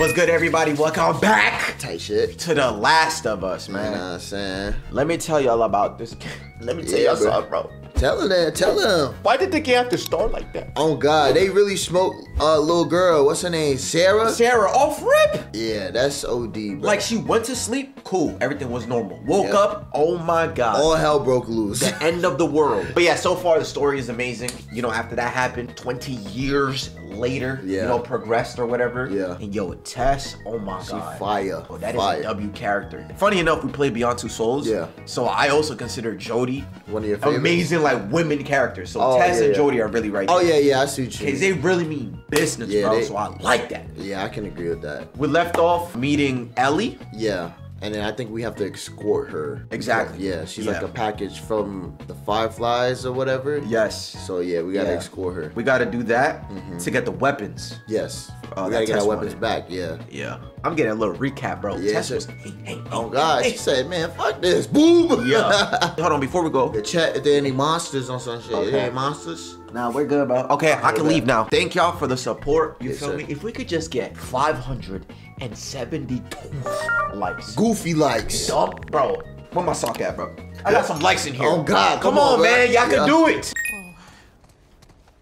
What's good, everybody? Welcome back Tight shit. to The Last of Us, You know what man. I'm saying? Let me tell y'all about this. game. Let me tell Yeah, y'all bro. something, bro. Tell her that. Tell them. Why did the game have to start like that? Oh God, they really smoked a uh, little girl. What's her name? Sarah. Sarah off rip. Yeah, that's OD, bro. Like she went to sleep, cool, everything was normal. Woke Yeah. up, oh my god. all hell broke loose. the end of the world. But yeah, so far the story is amazing. You know, after that happened, 20 years later, you know, progressed or whatever. Yeah. And yo, Tess, oh my She god. fire. Oh, that is fire. a W character. Funny enough, we played Beyond Two Souls. Yeah. So I also consider Jodie One of your favorites. amazing, like women characters. So Oh, Tess yeah, and yeah. Are really right Oh there. yeah, yeah. I see you. Cause they really mean business, Yeah, bro. they- so I like that. Yeah, I can agree with that. We left off meeting Ellie. Yeah. And then I think we have to escort her. Exactly. Yeah, she's like a package from the Fireflies or whatever. Yes. So yeah, we gotta Yeah. escort her. We gotta do that mm-hmm. to get the weapons. yes. Oh, we gotta get our weapons wanted. back. Yeah. Yeah. I'm getting a little recap, bro. Yeah, Tess was hey, hey, Oh hey, God, hey. she said, "Man, fuck this, boom." Yeah. Hold on, before we go. The chat if there any monsters on some shit. Okay. There any monsters? Nah, we're good, bro. Okay, I can leave now. Thank y'all for the support. You Yes, feel sir. me? If we could just get 572 likes. Goofy likes. Dumb, bro. Where my sock at, bro? I got some likes in here. Oh, God, Come, come on, on, man. Y'all can Yeah. do it. Whoa.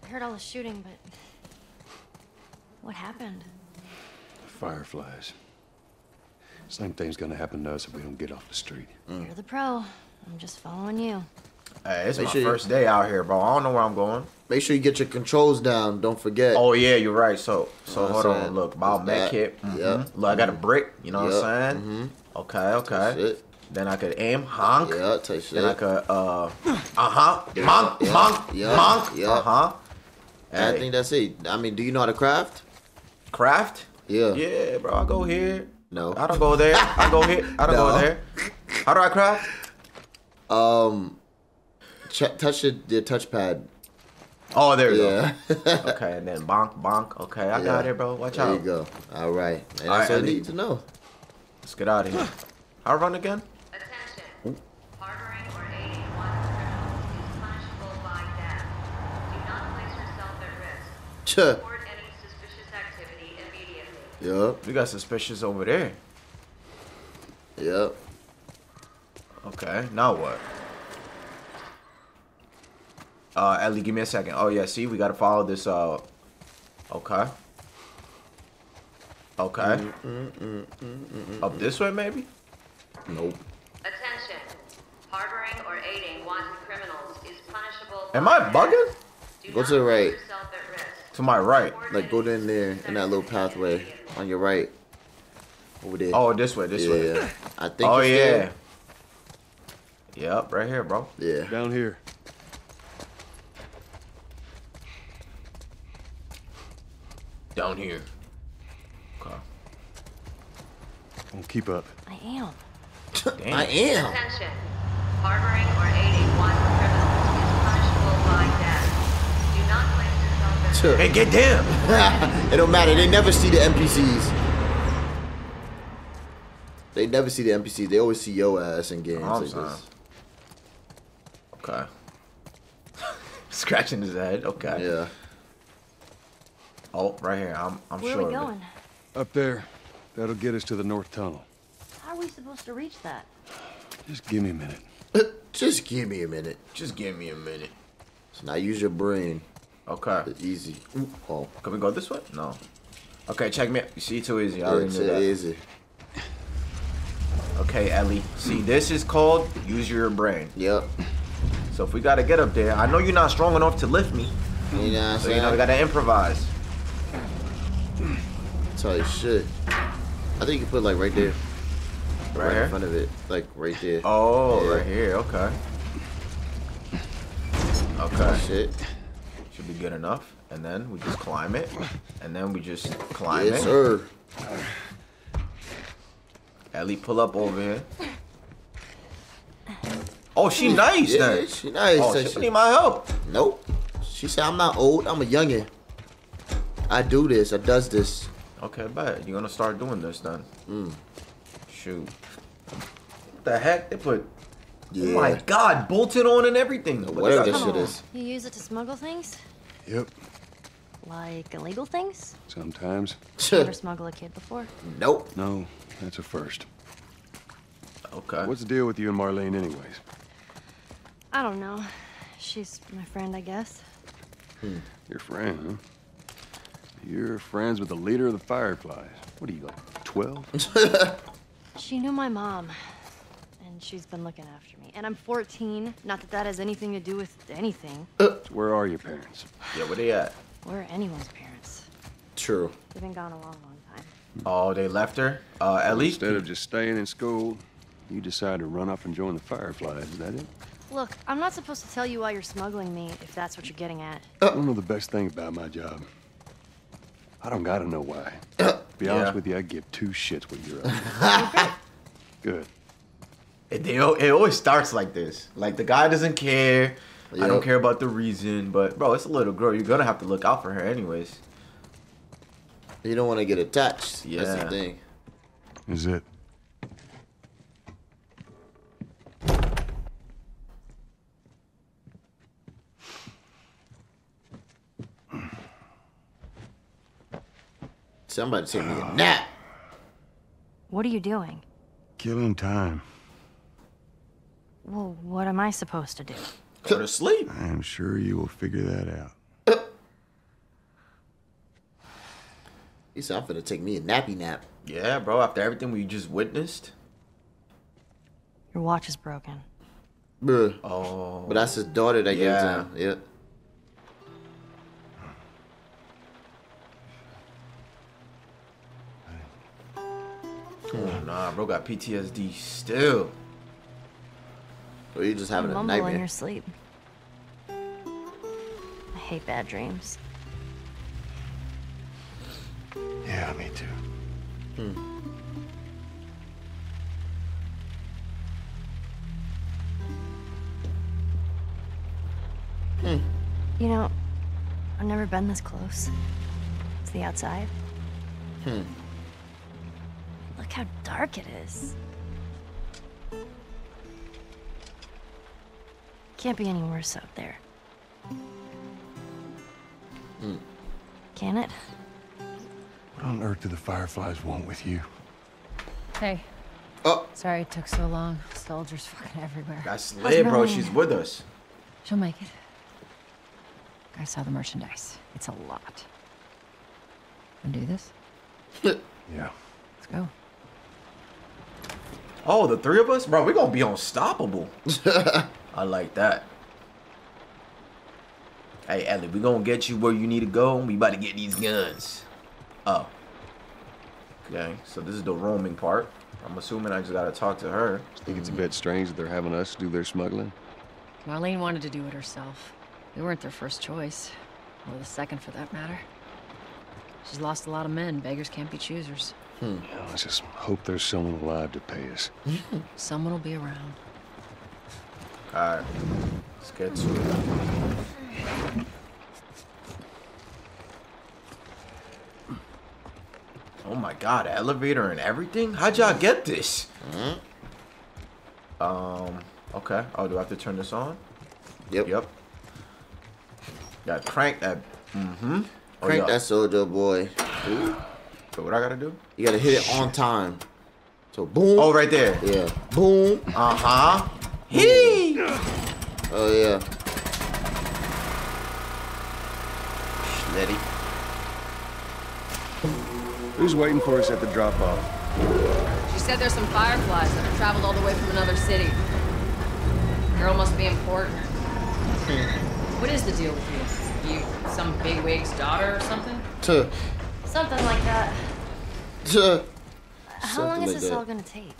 I heard all the shooting, but what happened? Fireflies. Same thing's gonna happen to us if we don't get off the street. You're the pro. I'm just following you. Hey, it's Make my sure you- first day out here, bro. I don't know where I'm going. Make sure you get your controls down. Don't forget. Oh yeah, you're right. So so Know what hold I'm on. saying? Look, about It's med that. kit. Mhm. Yep. Look, I got a brick. You know what I'm saying? Mhm. Okay, okay. Shit. Then I could aim, honk. Yeah, shit. Then I could uh uh huh, Yeah, monk, yeah, monk, yeah, monk. yeah. Uh huh. I think that's it. I mean, do you know how to craft? craft. Yeah. Yeah, bro. I go here. No. I don't go there. I go here. I don't go there. How do I craft? Um, ch- touch your, your touchpad. Oh, there you Yeah. go. Okay, and then bonk, bonk. Okay, I got it, bro. Watch there out. There you go. All right. And All that's right, all you Ellie. need to know. Let's get out of here. How run again? Attention. Harboring or aiding one criminal is punishable by death. Do not place yourself at risk. Ch. Report any suspicious activity immediately. Yup. We got suspicious over there. Yup. Okay, now what? Uh, Ellie, give me a second. Oh yeah, see, we gotta follow this. Uh, okay. Okay. Mm, mm, mm, up this way, maybe. Nope. Attention. Harboring or aiding wanted criminals is punishable Am I bugging? Do Go to the right. yourself at risk. To my right. Like go any in there in that little pathway on your right. Over there. Oh, this way, this yeah. way. I think. Oh yeah. there. Yep, right here, bro. Yeah. Down here. Down here. Okay. Don't keep up. I am. Damn. I am. Attention. Harboring or aiding wanted criminals is punishable by death. Do not place yourself at Ch. risk. Hey, get down. it don't matter. They never see the NPCs. They never see the NPCs. They always see your ass in games I'm like sorry. this. Okay. Scratching his head. Okay. Yeah. Oh, right here. I'm. I'm Where sure. are we going? Up there. That'll get us to the north tunnel. How are we supposed to reach that? Just give me a minute. Just give me a minute. Just give me a minute. So now use your brain. Okay. It's easy. Ooh, Oh. Can we go this way? No. Okay, check me. out. You see, too easy. I Yeah, already it's knew that. easy. Okay, Ellie. See, this is called use your brain. Yep. So if we gotta get up there, I know you're not strong enough to lift me. You know what I'm So saying? you know we gotta improvise. You shit. I think you can put like right there. Right here? in front of it. Like right there. Oh, Yeah. right here. Okay. Okay. Shit. Should be good enough. And then we just climb it. And then we just climb it. Yes, it. sir. Ellie, pull up over here. Oh, she nice Yeah, then. she nice. Oh, That she need my help. Nope. She said I'm not old. I'm a youngin. I do this. I does this. Okay, bet. You're gonna start doing this then. Mm. Shoot. What the heck? They put. Yeah. Oh my god, bolted on and everything. But they Whatever got- that shit is. You use it to smuggle things? Yep. Like illegal things? Sometimes. Never smuggle a kid before? nope. No, that's a first. Okay. What's the deal with you and Marlene, anyways? I don't know. She's my friend, I guess. Your friend, huh? You're friends with the leader of the Fireflies. What are you, like, 12? She knew my mom, and she's been looking after me. And I'm 14. Not that that has anything to do with anything. Where are your parents? Yeah, where they at? Where are anyone's parents. True. They've been gone a long, long time. Oh, they left her? Uh, at least. Instead of just staying in school, you decide to run off and join the Fireflies. Is that it? Look, I'm not supposed to tell you why you're smuggling me, if that's what you're getting at. I don't know the best thing about my job. I don't gotta know why. Be honest Yeah. with you, I give two shits what you're up to. Good. It, they, it always starts like this. Like the guy doesn't care. I don't care about the reason, but bro, it's a little girl. You're gonna have to look out for her anyways. You don't want to get attached. That's Yeah. the thing. Is it? Somebody take me a ah. nap. What are you doing? Killing time. Well, what am I supposed to do? Go to sleep. I am sure you will figure that out. He said, I'm gonna take me a nappy nap. Yeah, bro. After everything we just witnessed. Your watch is broken. Bruh. Oh. But that's his daughter that gave it to Yeah. him. Yep. Oh, nah, bro got PTSD still. Or you just having a nightmare. in your sleep. I hate bad dreams. Yeah, me too. Hmm. Hmm. You know, I've never been this close. It's the outside. Hmm. Look how dark it is. Can't be any worse out there. Hmm. Can it? What on earth do the Fireflies want with you? Hey, Oh, sorry it took so long. Soldiers fucking everywhere. That's lit, bro. Marlene? She's with us. She'll make it. I saw the merchandise. It's a lot. Wanna do this? Yeah. Let's go. Oh, the three of us, bro. we're gonna be unstoppable. I like that. Hey, Ellie, we gonna get you where you need to go. We about to get these guns. Oh. Okay, so this is the roaming part. I'm assuming I just gotta talk to her. Think it's a bit strange that they're having us do their smuggling? Marlene wanted to do it herself. We weren't their first choice. Or the second, for that matter. She's lost a lot of men. Beggars can't be choosers. Yeah, let's just hope there's someone alive to pay us. Someone will be around. Alright, let's get to it. Oh my god, elevator and everything? How'd y'all get this? Um, okay. Oh, do I have to turn this on? yep. Yep. Got crank that. Mm-hmm. Oh, Crank yeah. that soldier boy. So what I gotta do? You gotta hit it on time. So boom. Oh, right there. Yeah. Boom. Uh-huh. Hee! Oh yeah. Letty. Who's waiting for us at the drop-off? She said there's some fireflies that have traveled all the way from another city. Girl must be important. what is the deal with you? You some bigwig's daughter or something? Tuh. Something like that. Tuh. How long is like this that. all gonna take?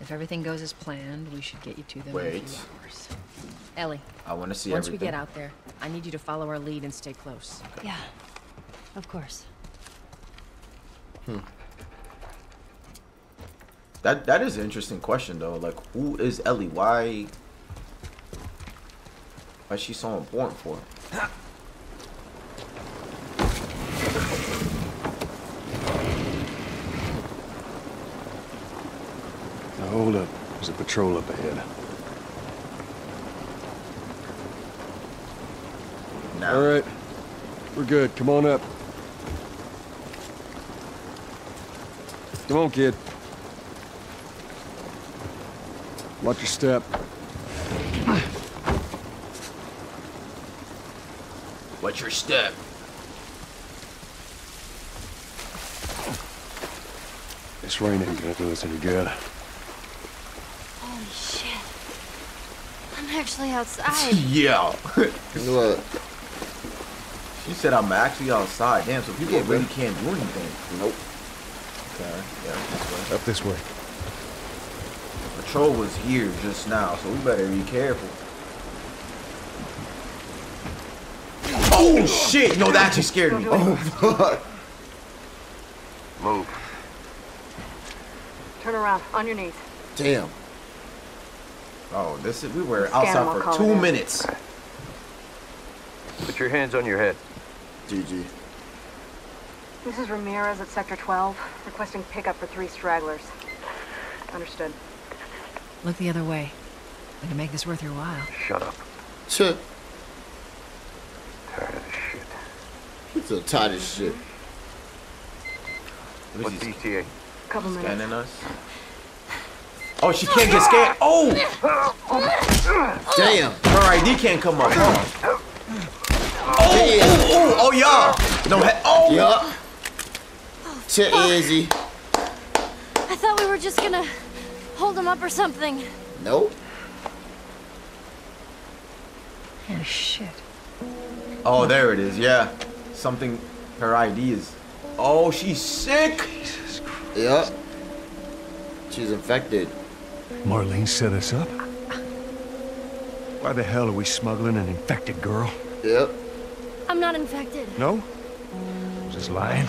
If everything goes as planned, we should get you to them in a few hours. Ellie, I want to see once everything. we get out there, I need you to follow our lead and stay close. Yeah, of course. Hmm. That that is an interesting question though. Like, who is Ellie? Why? Why is she so important for? hold up. There's a patrol up ahead. Now, All right. We're good. Come on up. Come on, kid. Watch your step. Watch your step? This rain ain't gonna do us any good. Holy shit. I'm actually outside. Yeah. What? she said I'm actually outside. Damn, so people Yeah, bro. really can't do anything. Nope. Okay, yeah, this way. Up this way. Patrol was here just now, so we better be careful. Oh shit! No, that actually scared me. Oh. Move. Turn around, on your knees. Damn. Oh, this is we were Scan outside while for two in. minutes. Put your hands on your head. GG. This is Ramirez at Sector 12, requesting pickup for three stragglers. Understood. Look the other way. We can make this worth your while. Shut up. Chut. Tired of this shit. He's so tired of shit. What is he ETA? Couple minutes. scanning us? Oh, she can't get scared. Oh, Damn. her ID can't come up. Oh, huh? Damn. Oh, oh, oh, yeah. No, he- oh. Yup. Shit, easy. I thought we were just gonna hold him up or something. Nope. Oh, shit. Oh, there it is. Yeah, something. Her ID is. Oh, she's sick. Yup. She's infected. Marlene set us up? Why the hell are we smuggling an infected girl? Yep. I'm not infected. No? Just lying?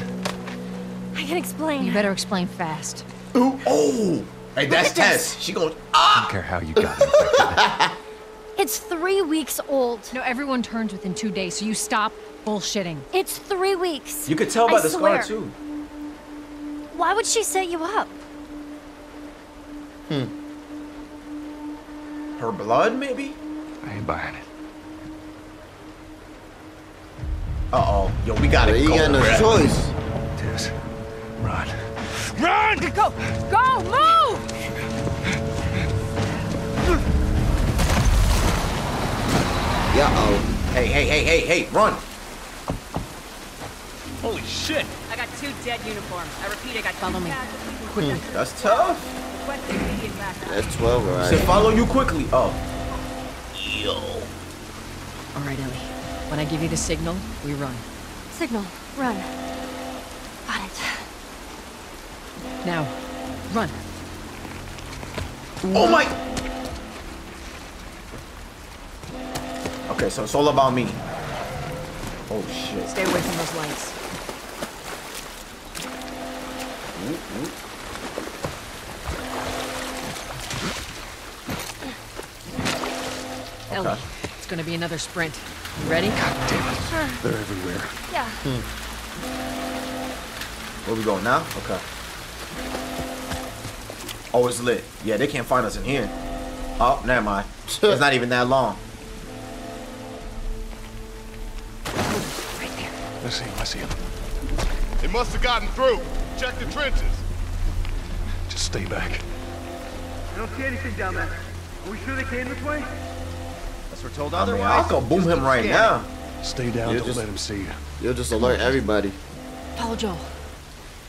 I can explain. You better explain fast. Oh, hey, that's. Tess. She goes. Ah! I don't care how you got infected. It's three weeks old. No, everyone turns within two days, so you stop bullshitting. It's three weeks. You could tell by I the swear. scar too. Why would she set you up? Hmm. Her blood, maybe. I ain't buying it. Uh oh, yo, we gotta You go. got no choice. Tess, run. Run! Go! Go! Move! Yeah, oh. Hey, hey, hey, hey, hey, run! Holy shit! I got two dead uniforms. I repeat, I got Follow me. Quickly. Hmm, that's tough. Requesting immediate backup. That's 12, Said alright. follow you quickly. Oh. Yo. All right, Ellie. When I give you the signal, we run. Signal. Run. Got it. Now, run. Oh my. Okay, so it's all about me. Oh shit. Stay away from those lights. Oh, Ellie, Okay. it's gonna be another sprint. You ready? God Damn it. They're everywhere. Yeah. Hmm. Where we going now? Okay. Oh, it's lit. Yeah, they can't find us in here. Oh, never mind. it's not even that long. Right there. Let's see him. I see him. They must have gotten through. Check the trenches. Just stay back. I don't see anything down there. Are we sure they came this way? That's we're told I mean, I'll go boom him right now. Stay down. You Don't just- let him see you. You'll just alert everybody. Follow Joel.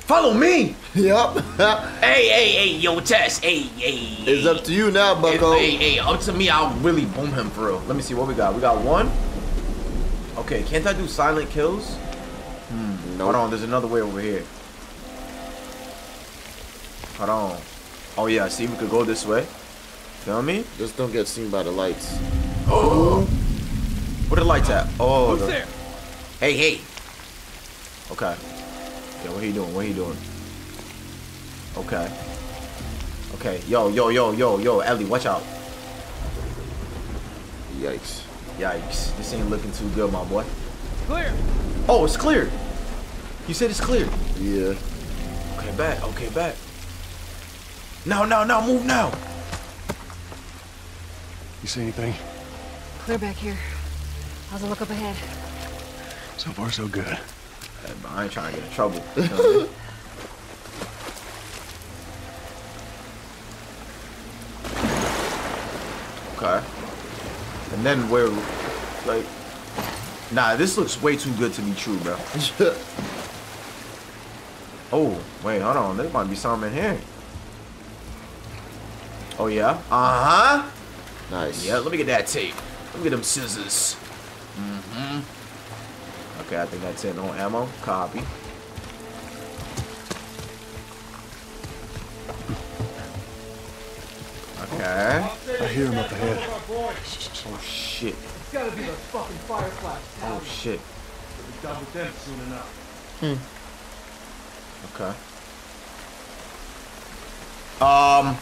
Follow me. Yup. Hey, hey, hey, yo, Tess. Hey, hey. it's up to you now, bucko. Hey, hey, up to me. I'll really boom him for real. Let me see what we got. We got one. Okay, can't I do silent kills? Hmm. Hold Nope. on, there's another way over here. Hold on. Oh yeah, see we could go this way. Feel me? Just don't get seen by the lights. Oh! Where the lights at? Oh, the- there? hey, hey. Okay. Yeah, what he doing? What he doing? Okay. Okay. Yo, yo, yo, yo, yo, Ellie, watch out. Yikes. Yikes. This ain't looking too good, my boy. Clear. Oh, it's clear. You said it's clear. Yeah. Okay, back. Okay, back. No, no, no, move now. You see anything? Clear back here. How's the look up ahead? So far, so good. Hey, I ain't trying to get in trouble. You know what I mean? Okay. And then we're like, nah, this looks way too good to be true, bro. Oh, wait, hold on. There might be something in here. Oh yeah. Uh huh. nice. Yeah. Let me get that tape. Let me get them scissors. Mm-hmm. Okay, I think that's it. No ammo. Copy. Okay. I hear him up ahead. Oh shit. It's gotta be those fucking fireflies. Oh shit. We'll be done with them soon enough. Okay. Um.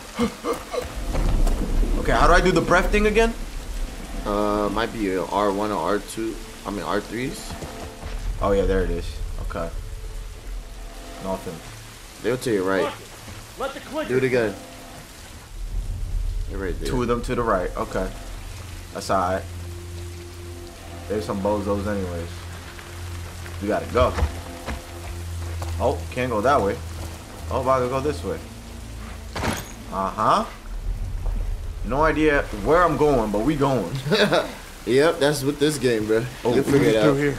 okay, how do I do the breath thing again? Uh, might be a R1 or R2. I mean R3s. Oh yeah, there it is. Okay. Nothing. They'll to your right. Let the clicker. Do it again. They're right there. Two of them to the right. Okay. That's alright. There's some bozos anyways. We gotta go. Oh, can't go that way. Oh, I gotta go this way. Uh-huh. No idea where I'm going, but we going. Yep, that's what this game, bro. Oh, You'll figure it Through out. here.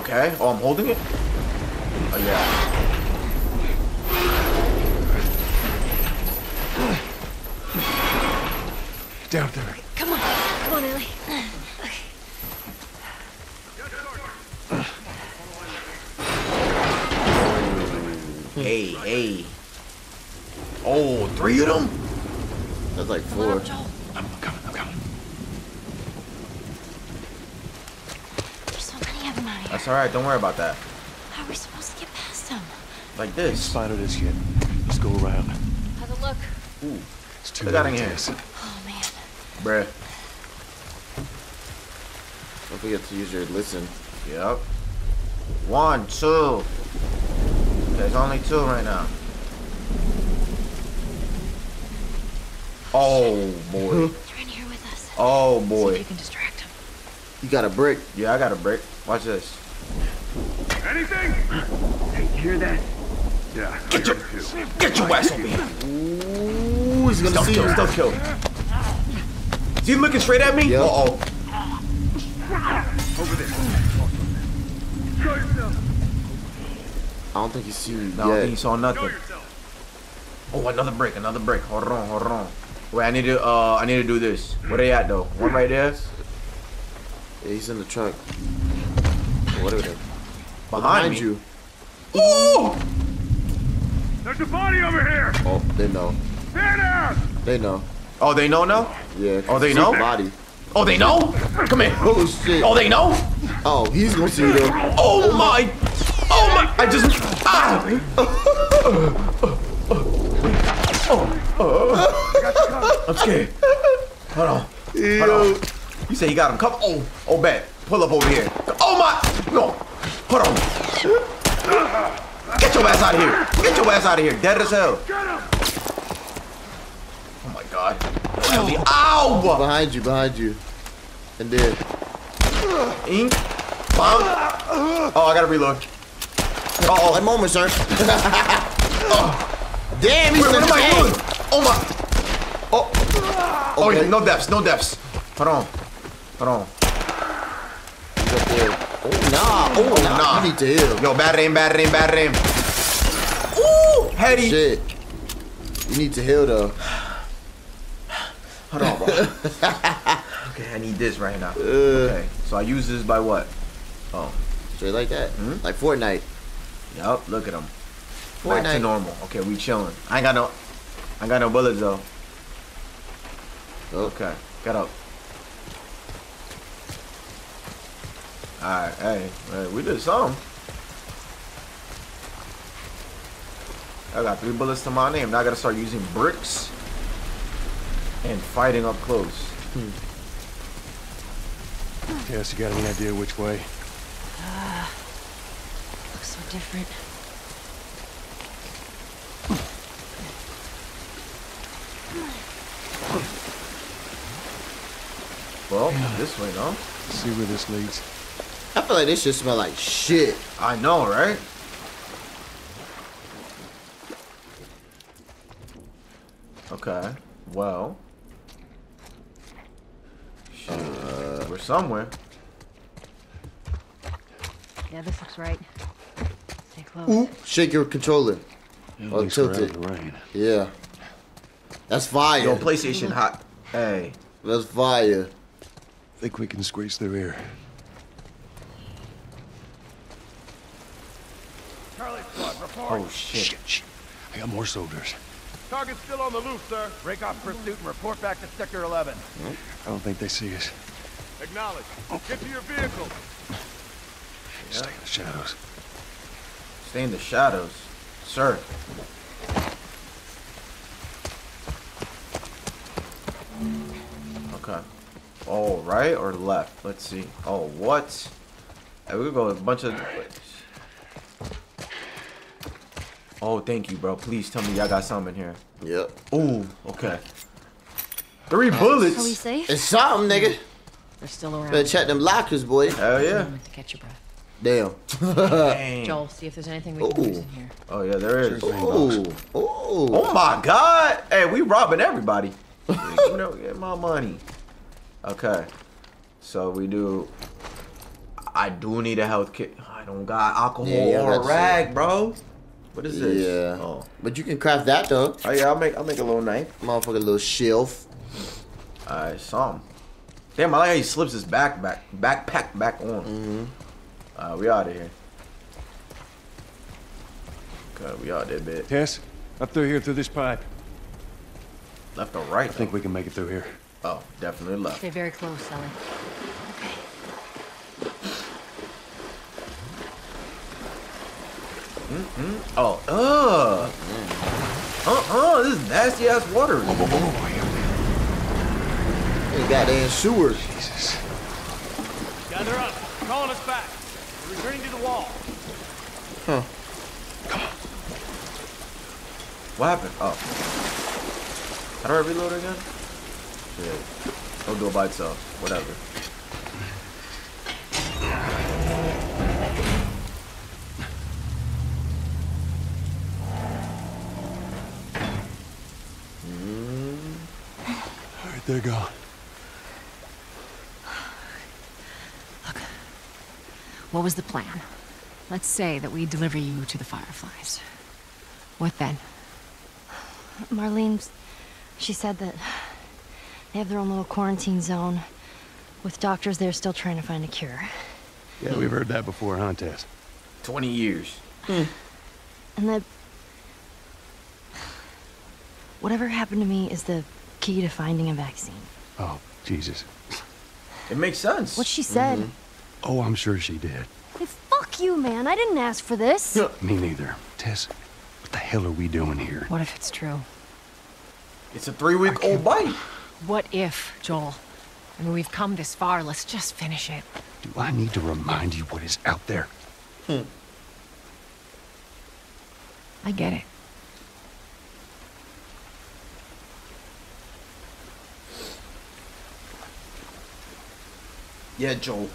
Okay. Oh, I'm holding it? Oh, yeah. Down there. Come on. Come on, Ellie. Hey, hey. Oh, three of them? That's like four. I'm coming, I'm coming. There's so many of them out here. That's alright. Don't worry about that. How are we supposed to get past them? Like this. Spotted us yet. Let's go around. Have a look. Ooh. It's too Look out late, in Oh, man. Bruh. Don't forget to use your listen. Yep. One, two. There's only two right now. Oh boy. They're in here with us. Oh See if boy. you can distract them. You got a brick. Yeah, I got a brick. Watch this. Anything? Hey, you hear that? Yeah. Get your get your ass over here. Ooh, he's gonna Stealth see kill, you. stealth kill. Is he looking straight at me? Yep. Uh oh. Over there. Show yourself. I don't think he see you No, I don't yet. think he saw nothing. Oh, another break, another break. Hold on, hold on. Wait, I need to uh I need to do this. Where are they at though? One right there? Yeah, he's in the truck. What are they? Behind, me. you. Ooh! There's a body over here. Oh, they know. Stand down. They know. Oh, they know now? Yeah. Oh, they know? his Body. Oh, they know? Come here. Oh shit. Oh, they know? Oh, he's gonna see you. Oh my! Oh my! I just ah! I'm scared. Hold on. Hold on. You say you got him? Come. Oh, oh, bet. Pull up over here. Oh my! No. Hold on. Get your ass out of here. Get your ass out of here. Dead as hell. Oh my god. Ellie. Ow! Behind you, behind you. And then Ink. Bang. Oh, I gotta reload. Oh, a moment, sir. Damn, he's Wait, in what the am I doing? Oh my. Oh. Oh, Okay. yeah, no deaths, no deaths. Hold on. Hold on. He's up there. Oh, nah. Oh, nah. nah. You need to heal. Yo, bad aim, bad aim, bad aim. Ooh, heady. Shit. You need to heal though. Hold on, bro. okay, I need this right now. Uh, Okay, so I use this by what? Oh, Straight like that. Hmm? Like Fortnite. Yup. Look at him. Back to normal. Okay, we chilling. I ain't got no. I ain't got no bullets though. Oh, Okay, get up. Alright, hey, hey, we did some. I got three bullets to my name. Now I gotta start using bricks and fighting up close. Yes, you got any idea which way? Looks so different. Well, this way, no? See where this leads. I feel like this shit smell like shit. I know, right? Okay. Well. Shit. We're somewhere. Yeah, this looks right. Stay close. Ooh, shake your controller. At Oh, tilt it. rain. Yeah. That's fire. Yo, PlayStation hot. Hey. That's fire. Think we can squeeze through here. Charlie Squad, report. Oh shit. Shit, shit. I got more soldiers. Target's still on the loose, sir. Break off pursuit and report back to Sector 11. Hmm? I don't think they see us. Acknowledge. Oh. Get to your vehicle. Stay in the shadows. Stay in the shadows. Sir. Okay. Oh, right or left? Let's see. Oh, what? Hey, we go a bunch of. Oh, thank you, bro. Please tell me y'all got something in here. Yep. Ooh, okay. Three bullets. Are we bullets. safe? It's something, nigga. They're still around. Better check them lockers, boy. Hell yeah. Catch your breath. Damn. Dang. Joel, see if there's anything we can use in here. Oh yeah, there is. Ooh. Ooh. Oh my god! Hey, we robbing everybody. you know, get my money. Okay. So we do. I do need a health kit. I don't got alcohol Yeah, yeah, or a that's rag, bro. What is this? Yeah. Oh. But you can craft that though. Oh yeah, I'll make I'll make a little knife. Motherfucker a little shelf. I saw him. Damn, I like how he slips his back back backpack back on. Mm-hmm. Uh, we out of here. Okay, we out there, bit. Tess, up through here through this pipe. Left or right? I think we can make it through here. Oh, definitely left. Stay very close, Ellie. Oh, uh. Uh-uh, this is nasty ass water. They got in sewers. Jesus. Gather up. Calling us back. We're returning to the wall. Huh. What happened? Oh. How do I reload again? Yeah. Don't do it by itself. Whatever. Hmm. All right, they're gone. What was the plan? Let's say that we deliver you to the Fireflies. What then? Marlene, she said that they have their own little quarantine zone with doctors there still trying to find a cure. Yeah, we've heard that before, huh, Tess? 20 years. Hmm. And that whatever happened to me is the key to finding a vaccine. Oh, Jesus. It makes sense. What she said. Mm-hmm. Oh, I'm sure she did. Hey, fuck you, man. I didn't ask for this. Me neither. Tess, what the hell are we doing here? What if it's true? It's a three-week old bite. What if, Joel? I mean, we've come this far. Let's just finish it. Do I need to remind you what is out there? Hmm. I get it. Yeah, Joel.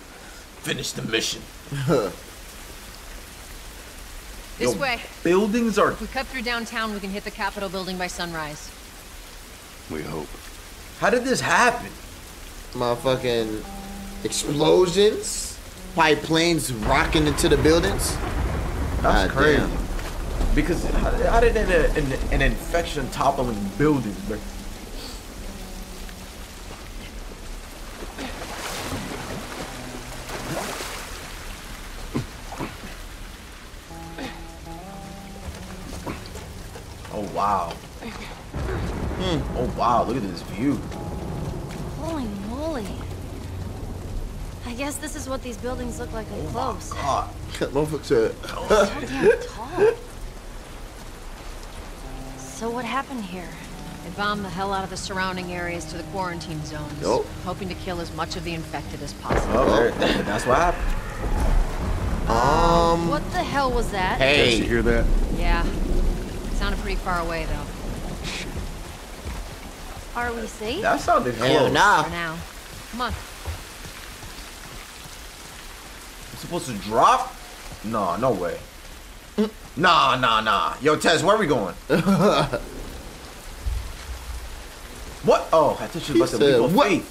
Finish the mission. This Yo, way. Buildings are. If we cut through downtown, we can hit the Capitol building by sunrise. We hope. How did this happen? Motherfucking explosions. Pipe planes rocking into the buildings. That's God crazy. damn. Because how, how did an, an, an infection toppling buildings, bro? Oh wow. Oh wow, look at this view. Holy moly. I guess this is what these buildings look like up close. God. Motherfucker said. So damn tall. So what happened here? They bombed the hell out of the surrounding areas to the quarantine zones, Yup. hoping to kill as much of the infected as possible. Oh, that's what happened. Um. What the hell was that? Tess, you Hey. hear that? Yeah. Sounded pretty far away, though. Are we safe? That sounded close. Hell nah. For now. Come on. I'm supposed to drop? Nah, no way. nah, nah, nah. Yo, Tess, where are we going? what? Oh, I thought you was about to wait.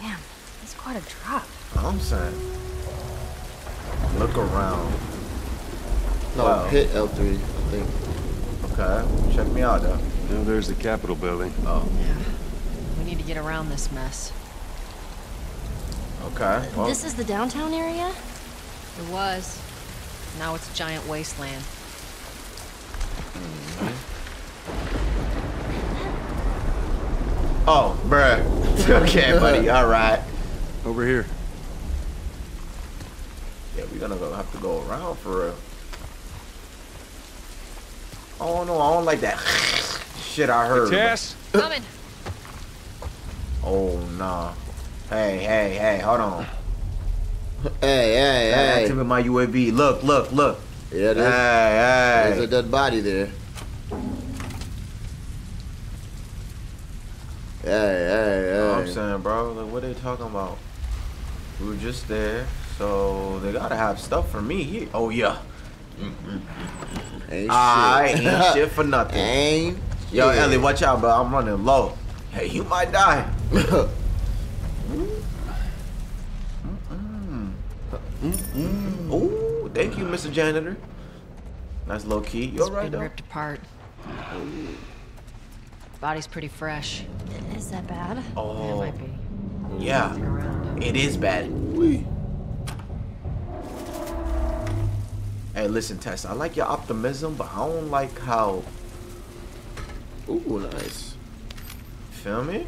Damn, that's quite a drop. I'm saying. Look around. No, Wow. hit L3, I think. Okay, check me out though. Now there's the Capitol building. Oh, Yeah. We need to get around this mess. okay. Well, This is the downtown area? It was. Now it's a giant wasteland. oh, bruh. okay, buddy. All right. Over here. Yeah, we're gonna go have to go around for real. Oh no, I don't like that shit I heard. Tess! Coming. Oh nah. Hey, hey, hey, hold on. Hey, hey, hey. I Activate my UAV. Look, look, look. Yeah, there's, Hey, there's a dead body there. Hey, hey, You know what I'm saying, bro? Like, what are they talking about? We were just there, so they gotta have stuff for me here. Oh yeah. Mm, mm, mm, Ain't ah, I shit. ain't shit for nothing. Ain't. Yo, shit. Ellie, watch out, bro. I'm running low. Hey, you might die. Ooh, thank you, Mr. Janitor. Nice low key. You It's alright been though? ripped apart. Body's pretty fresh. Is that bad? oh It Oh, might be. yeah. It is bad. Wee. Hey, listen, Tess. I like your optimism, but I don't like how. Ooh, nice. Feel me?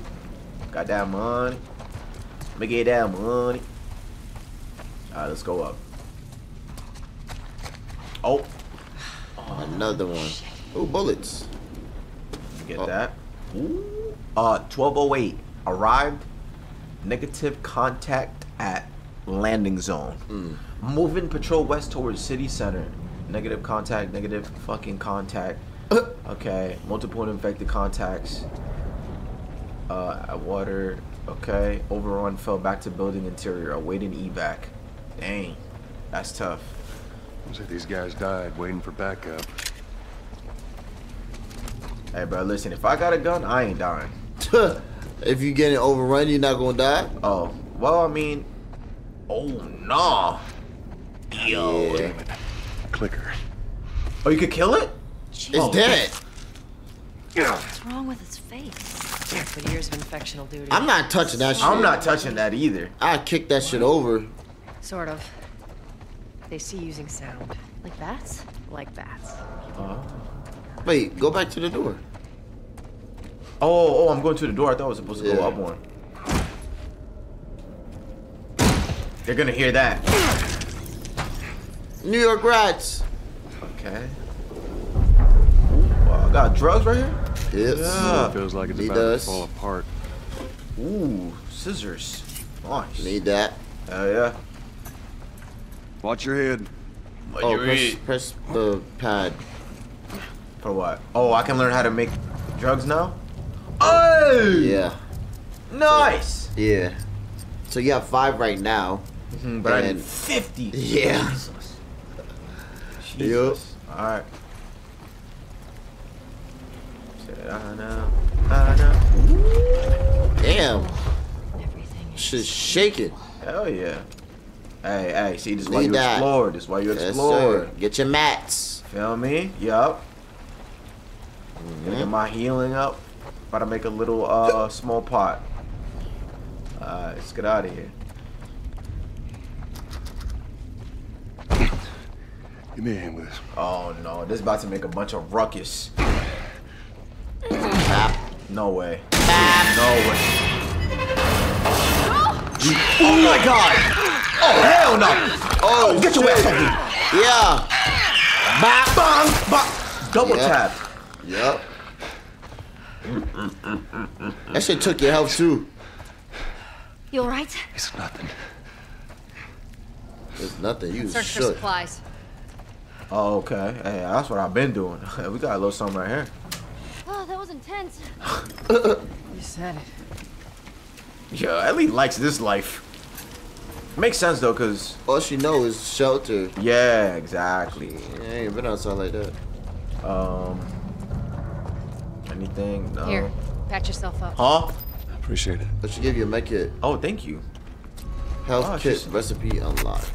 Got that money. Let me get that money. Alright, let's go up. Oh, Another one. Ooh, bullets. get Oh. that. Ooh. Uh, 1208 arrived. Negative contact at landing zone. Moving patrol west towards city center. Negative contact. Negative fucking contact. Okay, multiple infected contacts. Uh, at water. Okay, overrun. Fell back to building interior. Awaiting evac. Dang, that's tough. Looks like these guys died waiting for backup. Hey, bro, listen. If I got a gun, I ain't dying. if you getting overrun, you're not gonna die. Oh, well, I mean, oh nah. Yo. Yeah. Clicker. Oh, you could kill it? It's Oh. dead. What's wrong with his face? But years of infection will do to I'm not touching that shit. I'm not touching that either. I kick that shit over. Sort of. They see using sound. Like bats? Like bats. Uh-huh. Wait, go back to the door. Oh, oh, oh, I'm going to the door. I thought I was supposed to go up one. They're gonna hear that. New York rats. Okay. Ooh, wow, got drugs right here? Yes. Yeah. Feels like it's He about does. to fall apart. Ooh, scissors. Nice. Need that. Hell yeah. Watch your head. What Oh, you press, eat? press the pad. For what? Oh, I can learn how to make drugs now? Oh! Yeah. Nice! Yeah. So you have five right now. Mm -hmm, but I need 50. Yeah. Jesus. Jesus. Alright. Said, I know, I know. Damn. Everything. Shit's shaking. Hell yeah. Hey, hey, see, this is why you that. explore. This is why you Yes, explore. sir. Get your mats. Feel me? Yup. Mm-hmm. Get my healing up. About to make a little uh small pot. Alright, let's get out of here. Give me a hand with this. Oh no, this is about to make a bunch of ruckus. Bap. No way. Bap. No way. Oh my god! Oh hell no! Oh, Get your ass off me! Yeah. Bang! Bang! Bang! Double Yeah. tap. Yep. That shit took your health too. You alright? It's nothing. It's nothing. You Search for supplies. Oh, okay. Hey, that's what I've been doing. we got a little something right here. Oh, that was intense. You said it. Yeah, Ellie likes this life. Makes sense though, cause All she know is shelter. yeah, exactly. I ain't been outside like that. Um, anything? No. Here, patch yourself up. Huh? I appreciate it. But she gave you a med kit. Oh, thank you. Health Oh, kit she's- recipe unlocked.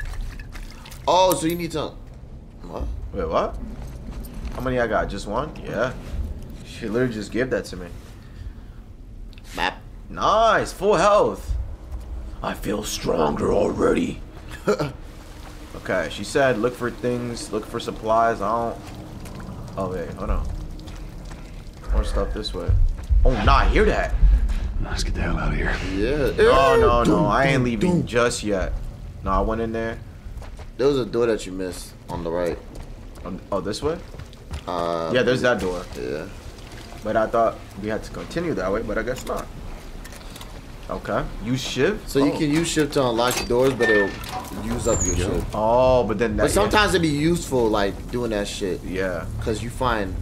Oh, so you need to. What? Wait, what? How many I got? Just one? Yeah. She literally just gave that to me. Map. Nice, full health. I feel stronger already. okay, she said look for things, look for supplies. I don't. Oh wait, hold on. More stuff this way. Oh, nah, I hear that? Let's get the hell out of here. Yeah. No, no, no. Doom, I ain't leaving doom. just yet. No, I went in there. There was a door that you missed on the right. Oh, this way? Uh, Yeah, there's that door. Yeah. But I thought we had to continue that way, but I guess not. Okay. Use shiv? So you Oh. can use shiv to unlock the doors, but it'll use up your shit. Oh, but then that. But sometimes it'd be useful, like doing that shit, Yeah. cause you find.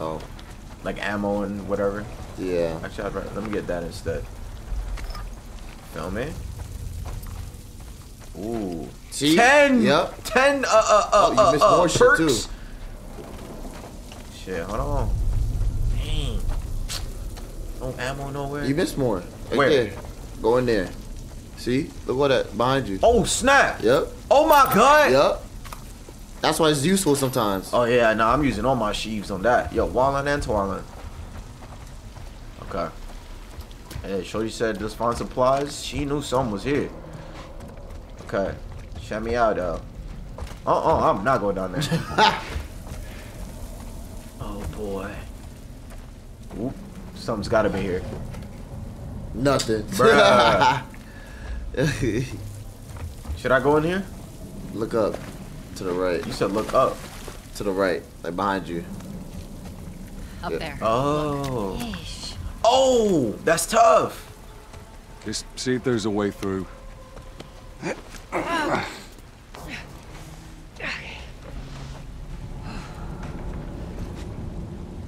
Oh, Like ammo and whatever. yeah. Actually, I'd rather, let me get that instead. Feel me? Ooh. See? Ten. Yep. Ten. Uh. Uh. Uh. Oh, you uh, missed uh, more shit, perks. too. Shit. Hold on. Dang. No ammo nowhere. You missed more. Right Where? there. Go in there. See? Look what that behind you. oh snap. Yep. Oh my god. Yep. That's why it's useful sometimes. Oh yeah, no, I'm using all my shivs on that. Yo, Wallen and Twallen. Okay. Hey, Shorty said just find supplies. She knew someone was here. Okay. Shut me out though. Uh-uh, I'm not going down there. oh boy. Oop. Something's gotta be here. Nothing. Bruh. Should I go in here? Look up. To the right. You said look up. To the right. Like behind you. Up Yeah. there. Oh. Oh, that's tough. Just see if there's a way through.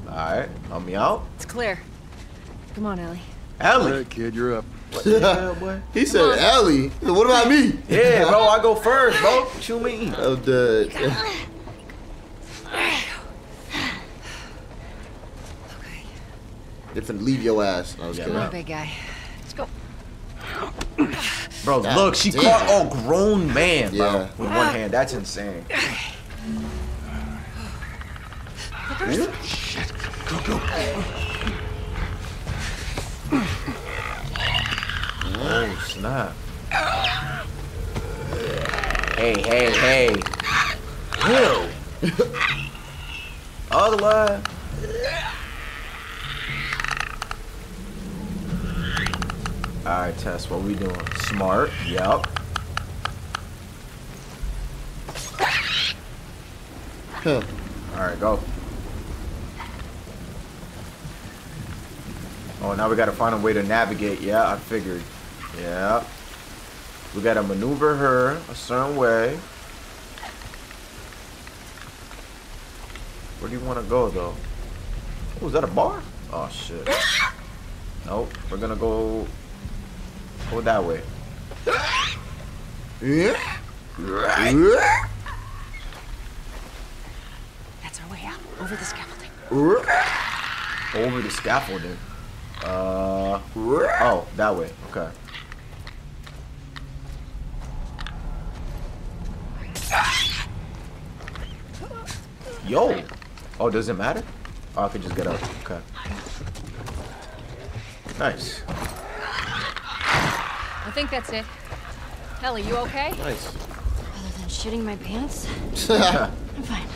Alright, help me out. It's clear. Come on, Ellie. All Ellie. right, kid, you're up. What the hell, boy? He said Ellie. What about me? Yeah, bro, I go first, bro. What you mean? Oh, I'm dead. They finna leave your ass. I was Yeah, kidding. Come on, big guy. Let's go. Bro, God look, she damn. caught a grown man, bro, Yeah. with one hand. That's insane. Really? Shit. Go, go. Oh, snap. Hey, hey, hey. Ew. Other way. Alright, Tess, what we doing? Smart. Yep. Huh. Alright, go. Oh, now we gotta find a way to navigate. Yeah, I figured. Yeah. We gotta maneuver her a certain way. Where do you wanna go, though? Oh, is that a bar? Oh, shit. Nope. We're gonna go... Go that way. Yeah. That's our way out. Over the scaffolding. Over the scaffolding. Uh... Oh, that way. Okay. Yo! Oh, does it matter? Oh, I can just get up. Okay. Nice. I think that's it. Ellie, you okay? Nice. Other than shitting my pants, Alright, I'm fine.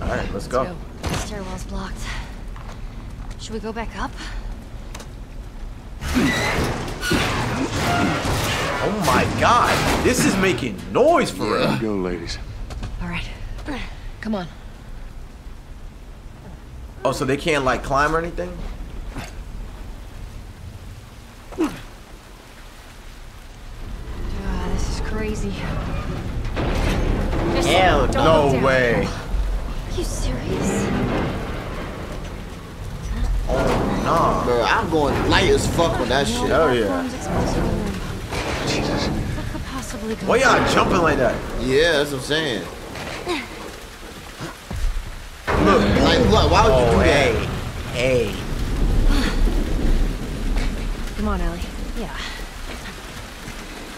All right, let's go. go. The stairwell's blocked. Should we go back up? Oh my god! This is making noise for real. Go, ladies. All right. Come on. Oh, so they can't like climb or anything? Fuck on that shit. Hell yeah. Platforms exposed to the wind. Jesus. Why y'all jumping like that? Yeah, that's what I'm saying. Look, like, look, why would you Oh, do hey, that? hey. Come on, Ellie. Yeah.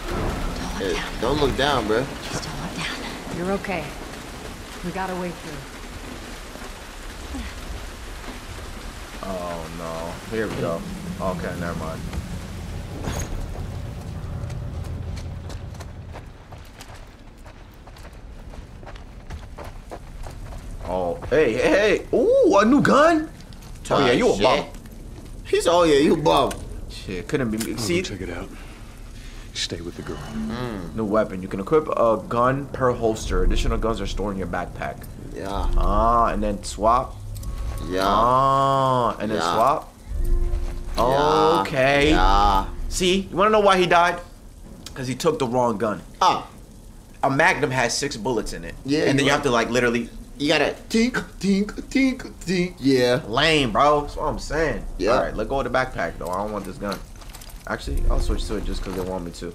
Don't look Hey, don't look down, bro. Just don't look down. You're okay. We got a way through. Oh no. Here we go. Okay, never mind. Oh, hey, hey, hey. Ooh, a new gun? Oh, yeah, you a bum. He's oh yeah, you a bum. Shit, couldn't be me. See, check it out. Stay with the girl. new weapon. You can equip a gun per holster. Additional guns are stored in your backpack. Yeah, Ah, and then swap. yeah. Ah, and then Yeah. swap. Yeah, Okay. Yeah. See, you wanna know why he died? Because he took the wrong gun. Ah, A Magnum has six bullets in it. Yeah, And then you you have to like literally you gotta tink, tink, tink, tink. Yeah. lame, bro. That's what I'm saying. Yeah. All right, let go of the backpack though. I don't want this gun. Actually, I'll switch to it just because they want me to.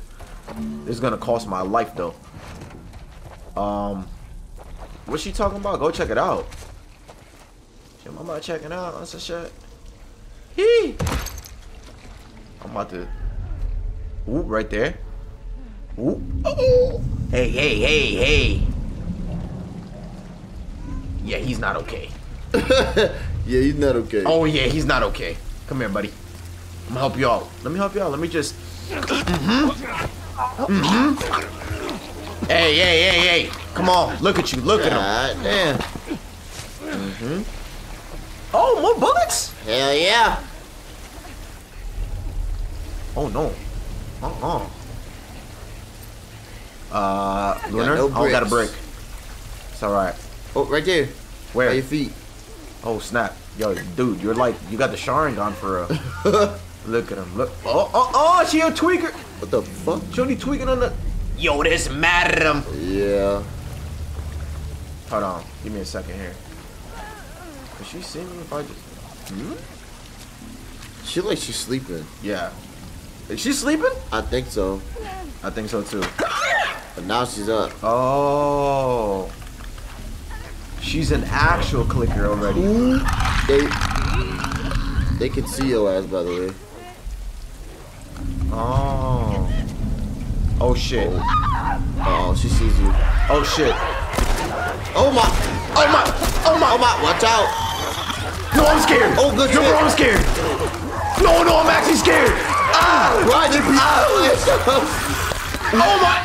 This is gonna cost my life though. Um, what's she talking about? Go check it out. Shit, about checking out. That's a shit. Hee. I'm about to. Ooh, right there. Ooh. Oh. Hey, hey, hey, hey. Yeah, he's not okay. Yeah, he's not okay. Oh yeah, he's not okay. Come here, buddy. I'm gonna help you out. Let me help you out. Let me just. Mm-hmm. Mm-hmm. Hey, hey, hey, hey! Come on, look at you. Look at him. God damn. Oh, more bullets? Hell yeah. Oh no. Uh-uh. Uh, Lunar, no I got a brick. It's all right. Oh, right there. Where? By your feet. Oh snap! Yo, dude, you're like you got the Sharingan for real. look at him. Look. Oh, oh, oh! She a tweaker. What the fuck? She only tweaking on the. Yo, this madam. Yeah. Hold on. Give me a second here. Could she see me if I just? Hmm? She like she's sleeping. Yeah. Is she sleeping? I think so. I think so too. But now she's up. Oh. She's an actual clicker already. They they can see your ass by the way. Oh. Oh shit. Oh, she sees you. Oh shit. Oh my! Oh my. Oh my. Oh my! Watch out! No, I'm scared. Oh, good No, bro, I'm scared. No, no, I'm actually scared. Ah. Why did Oh my.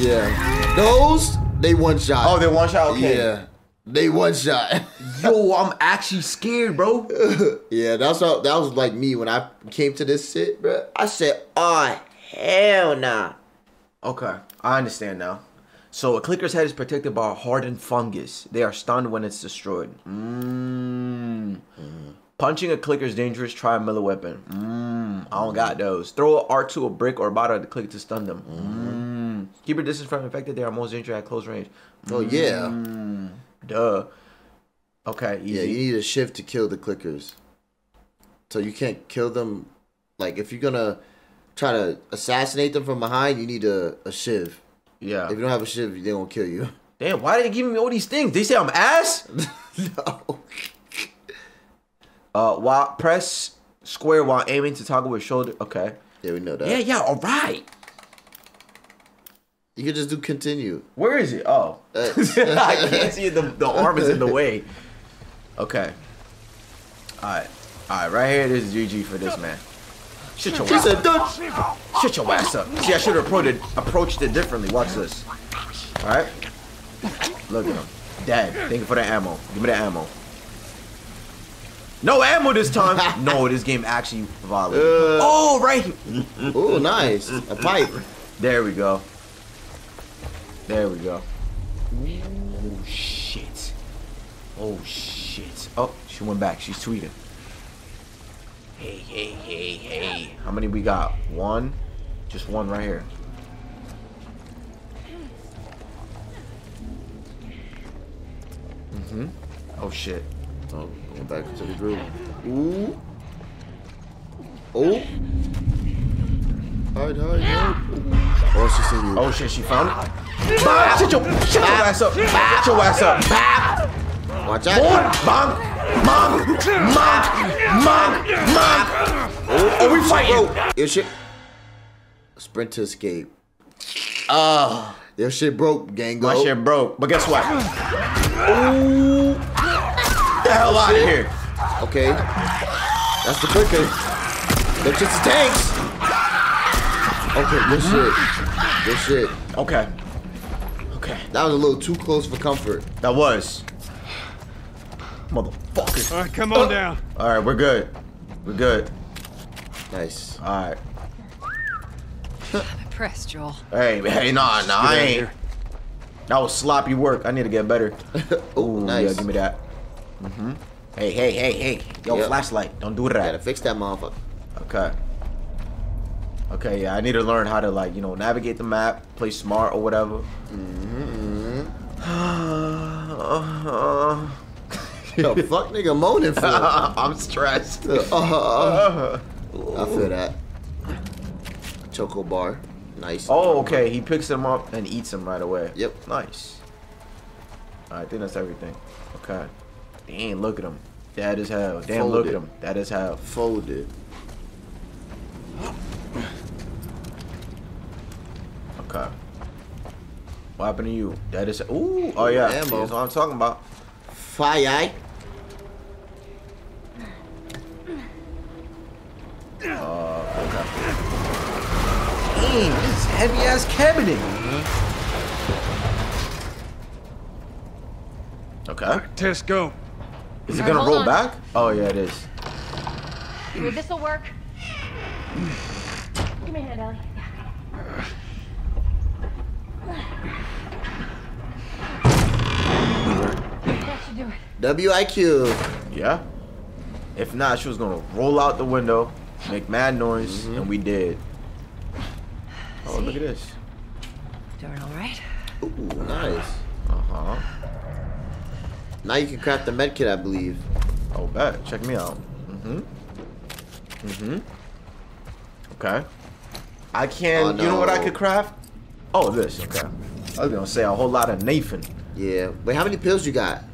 Yeah. Those they one shot. Oh, they one shot. Okay. Yeah. They one shot. Yo, I'm actually scared, bro. yeah, that's how that was like me when I came to this shit, bro. I said, "Oh hell nah." Okay, I understand now. So a clicker's head is protected by a hardened fungus. They are stunned when it's destroyed. Mmm. Punching a clicker is dangerous. Try a melee weapon. Mmm. I don't got those. Throw an R2, a brick, or a bottle at the clicker to stun them. Mmm. Keep your distance from infected. They are most dangerous at close range. Oh yeah. Mm, duh. Okay, easy. Yeah, you need a shiv to kill the clickers. So you can't kill them. Like if you're gonna try to assassinate them from behind, you need a, a shiv. Yeah. If you don't have a shiv, they gonna kill you. Damn, why did they giving me all these things? They say I'm ass? no. Uh, while press square while aiming to toggle with shoulder. Okay. Yeah, we know that. Yeah, yeah, all right. You can just do continue. Where is it? Oh. Uh, I can't see it. The, the arm is in the way. Okay. Alright. Alright, right here, this is GG for this man. Shut your She ass said, up. "Dutch." Shut your ass up. See, I should have approached it, approached it differently. Watch this. Alright? Look at him. Dad, Thank you for the ammo. Give me the ammo. No ammo this time. no, this game actually violent. Uh. oh, right here. Oh, nice. A pipe. There we go. There we go. Oh shit. Oh shit. Oh, she went back. She's tweeting. Hey, hey, hey, hey. How many we got? One? Just one right here. Mm-hmm. Oh shit. Oh, going back to the group. Ooh. Oh. Hide, hide, hide. Oh, she seen you. Oh shit, she found it. Bang! Shut your, shut your ass up. Shut your ass up. Watch out. bang, bang, bang, bang, bang. Oh, oh, we fighting. Your shit. Sprint to escape. Ah, your shit broke, Gango. My shit broke, but guess what? Ooh. Get the hell out of here. Okay. That's the clicker. They're just tanks. Okay, good shit. Good shit. Okay. Okay. That was a little too close for comfort. That was. Motherfucker. All right, come on down. All right, we're good. We're good. Nice. All right. I'm impressed, Joel. Hey, hey, nah, nah, I ain't. That was sloppy work. I need to get better. Oh, Ooh, nice. Yeah, give me that. Mm-hmm. Hey, hey, hey, hey. Yo, Yep. flashlight. Don't do that. Gotta fix that motherfucker. Okay. Okay, yeah, I need to learn how to like, you know, navigate the map, play smart or whatever. Yo, fuck nigga moaning for? I'm stressed. Uh, I feel that. Choco bar. Nice. Oh, okay. He picks them up and eats them right away. Yep. Nice. I think that's everything. Okay. Damn, look at him. That is hell. Damn, look at Folded. him. That is hell. Folded. Okay. What happened to you? That is. Ooh. Oh yeah. Ammo. That's what I'm talking about. Fire. Uh, okay. Damn, this is heavy ass cabinet. Okay. Tess go. Is it Alright, gonna roll on. back? Oh yeah, it is. Here, this'll work. Give me a hand, Ellie. That should do it. WIQ. Yeah. If not, she was gonna roll out the window, make mad noise, and we did. Oh, look at this. Doing all right? Ooh, nice. Uh huh. Now you can craft the med kit, I believe. Oh, bet. Check me out. Mm-hmm. Mm-hmm. Okay. I can. Oh, You know what I could craft? Oh, this. Okay. I was gonna say a whole lot of Nathan. Yeah. Wait, how many pills you got?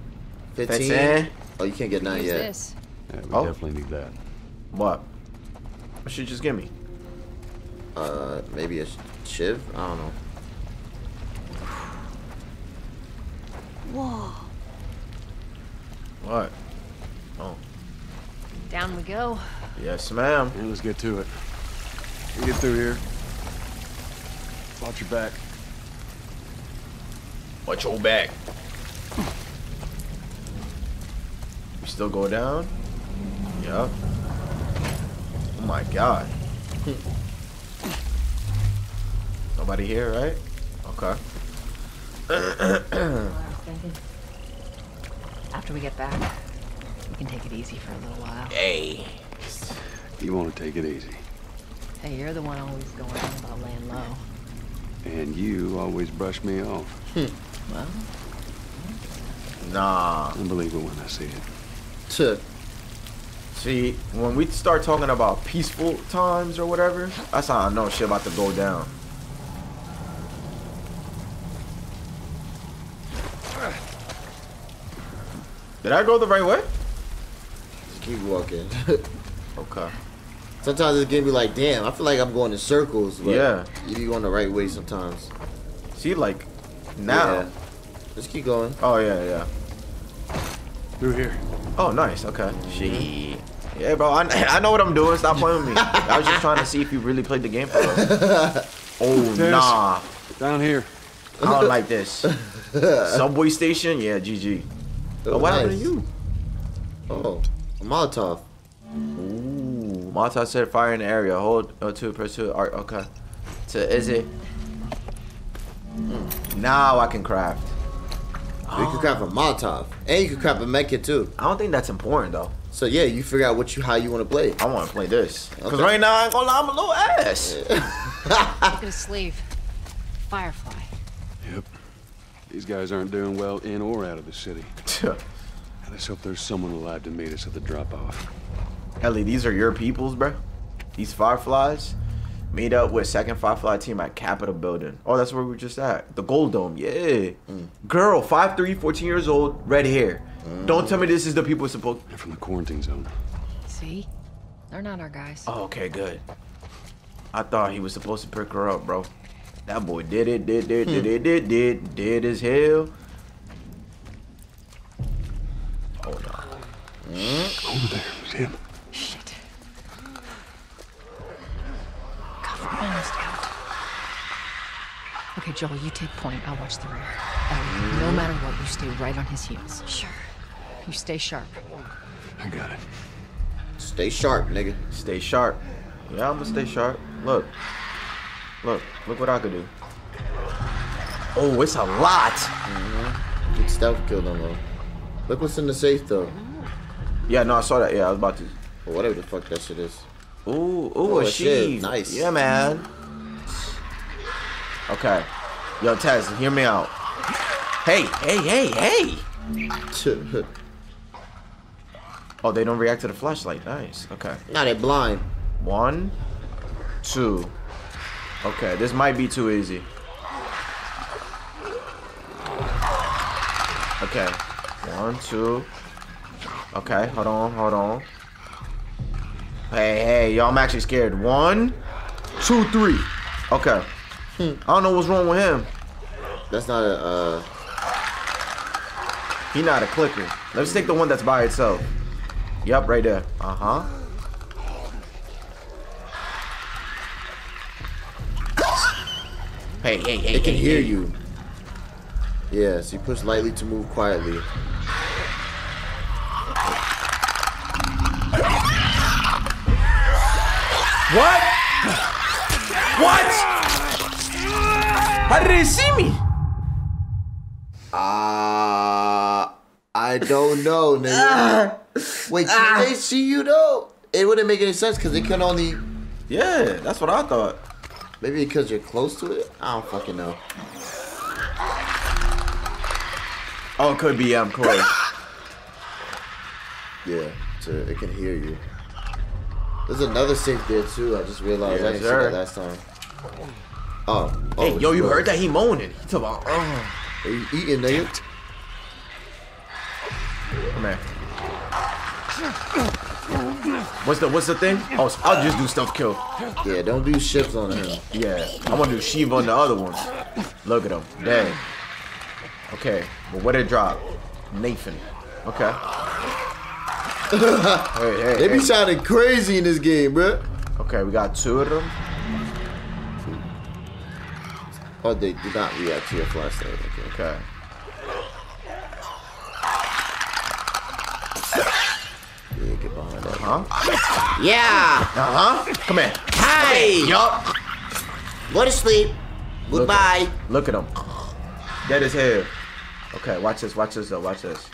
15? Fifteen. Oh, you can't get none Who's yet. this? Yeah, we Oh. definitely need that. What? What should you just give me? Uh, maybe a shiv? I don't know. Whoa. What? Oh, Down we go. yes, ma'am. Yeah, let's get to it. We get through here. Watch your back. Watch your back. We still go down? Yep. Oh my god. Nobody here, right? Okay. What I was thinking. After we get back, we can take it easy for a little while. Hey. You want to take it easy. Hey, you're the one always going on about laying low. And you always brush me off. Well, Nah. I believe it when I see it. Tuh. See, when we start talking about peaceful times or whatever, that's how I know shit about to go down. Did I go the right way? Just keep walking. Okay. sometimes it's gonna be like, damn, I feel like I'm going in circles. But Yeah. You be going the right way sometimes. See, like, now. Yeah. Just keep going. Oh, yeah, yeah. Through here. Oh, nice. Okay. She. Yeah, bro. I, I know what I'm doing. Stop playing with me. I was just trying to see if you really played the game for real. Oh, Tess. nah. Down here. I don't like this. Subway station? Yeah, GG. Oh, what happened to you? Oh, a Molotov. Ooh. Malta said fire in the area. Hold uh, to pursue art. Okay. To is it? Now I can craft. You can craft a Molotov, and you can craft a medkit too. I don't think that's important though. So yeah, you figure out what you how you want to play. I want to play this. Because Okay. right now, I ain't gonna lie, I'm a little ass. look at his sleeve. Firefly. Yep. These guys aren't doing well in or out of the city. Let's hope there's someone alive to meet us at the drop-off. Ellie, these are your peoples, bro. These fireflies. Meet up with second Firefly team at Capitol Building. Oh, that's where we were just at. The Gold Dome. Yeah. Mm. Girl, 5'3", 14 years old, red hair. Don't tell me this is the people supposed. They're from the quarantine zone. See? They're not our guys. Oh, okay, good. I thought he was supposed to pick her up, bro. That boy did it, did, did, did, did, did, did, did as hell. Oh hmm? no. Over there. See him? Shit. God, we're almost out. Okay, Joel, you take point. I'll watch the rear. And no hmm? matter what, you stay right on his heels. Sure. You stay sharp. I got it. Stay sharp, nigga. Stay sharp. Yeah, I'm gonna stay sharp. Look. Look. Look what I could do. Oh, it's a lot. Mm-hmm. Good stealth kill them though. Look what's in the safe though. Yeah, no, I saw that. Yeah, I was about to. Or whatever the fuck that shit is. Ooh, ooh, Oh, a a sheep. Nice. Yeah, man. Okay. Yo, Taz, hear me out. Hey, hey, hey, hey. Oh, they don't react to the flashlight. Nice. Okay. Now they're blind. One, two. Okay, this might be too easy. Okay. One, two. Okay, hold on, hold on. Hey, hey, y'all, I'm actually scared. One, two, three. Okay. I don't know what's wrong with him. That's not a uh He not a clicker. Let's take the one that's by itself. Yup, right there. Uh-huh. Hey, hey, hey, it can hey, hear hey. you. Yeah, so you push lightly to move quietly. What? What? How did they see me? Uh I don't know, nigga. Wait, ah. can they see you though? It wouldn't make any sense because they can only Yeah, that's what I thought. maybe because you're close to it. I don't fucking know. Oh, it could be I'm close. Yeah, so it can hear you. There's another safe there too. I just realized I Yes, didn't see sir. that last time. Oh, oh Hey, yo, you good. heard that? He moaning. He talking about, oh. Are you eating, nigga? Come here. What's the what's the thing? Oh, I'll just do stuff kill. Yeah, don't do shivs on him. Yeah, I want to do Shiva on the other one. Look at him. Dang. Okay, but what did it drop? Nathan. Okay. hey, hey, They be hey. sounding crazy in this game, bruh. Okay, we got two of them. Oh, they did not react to your flashlight. Okay. Okay. Yeah, get behind that. Huh? Yeah. Uh huh. Come here. Hi. Yup. Go to sleep. Look Goodbye. at- Look at him. Dead as hell. Okay, watch this. Watch this though. Watch this.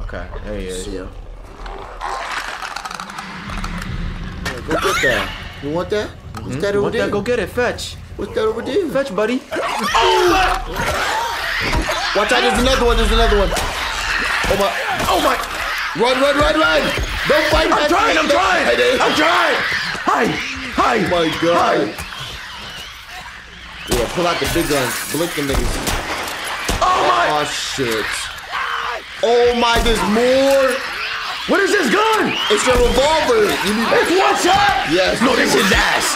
Okay, there he is. See ya. Yeah, go get that. You want that? What's that over want there? that? Go get it. Fetch. What's that over there? Fetch, buddy. Oh! Watch out, there's another one, there's another one. Oh my. Oh my. Run, run, run, run! Don't fight I'm that trying. I'm trying. Hey, there- I'm trying. Hi. Hi. Oh my god. Yeah, pull out the big guns. Blink them niggas. Oh my. Oh shit. Oh my, there's more. What is this gun? It's a revolver. You need It's one shot. Yes. No, this is ass.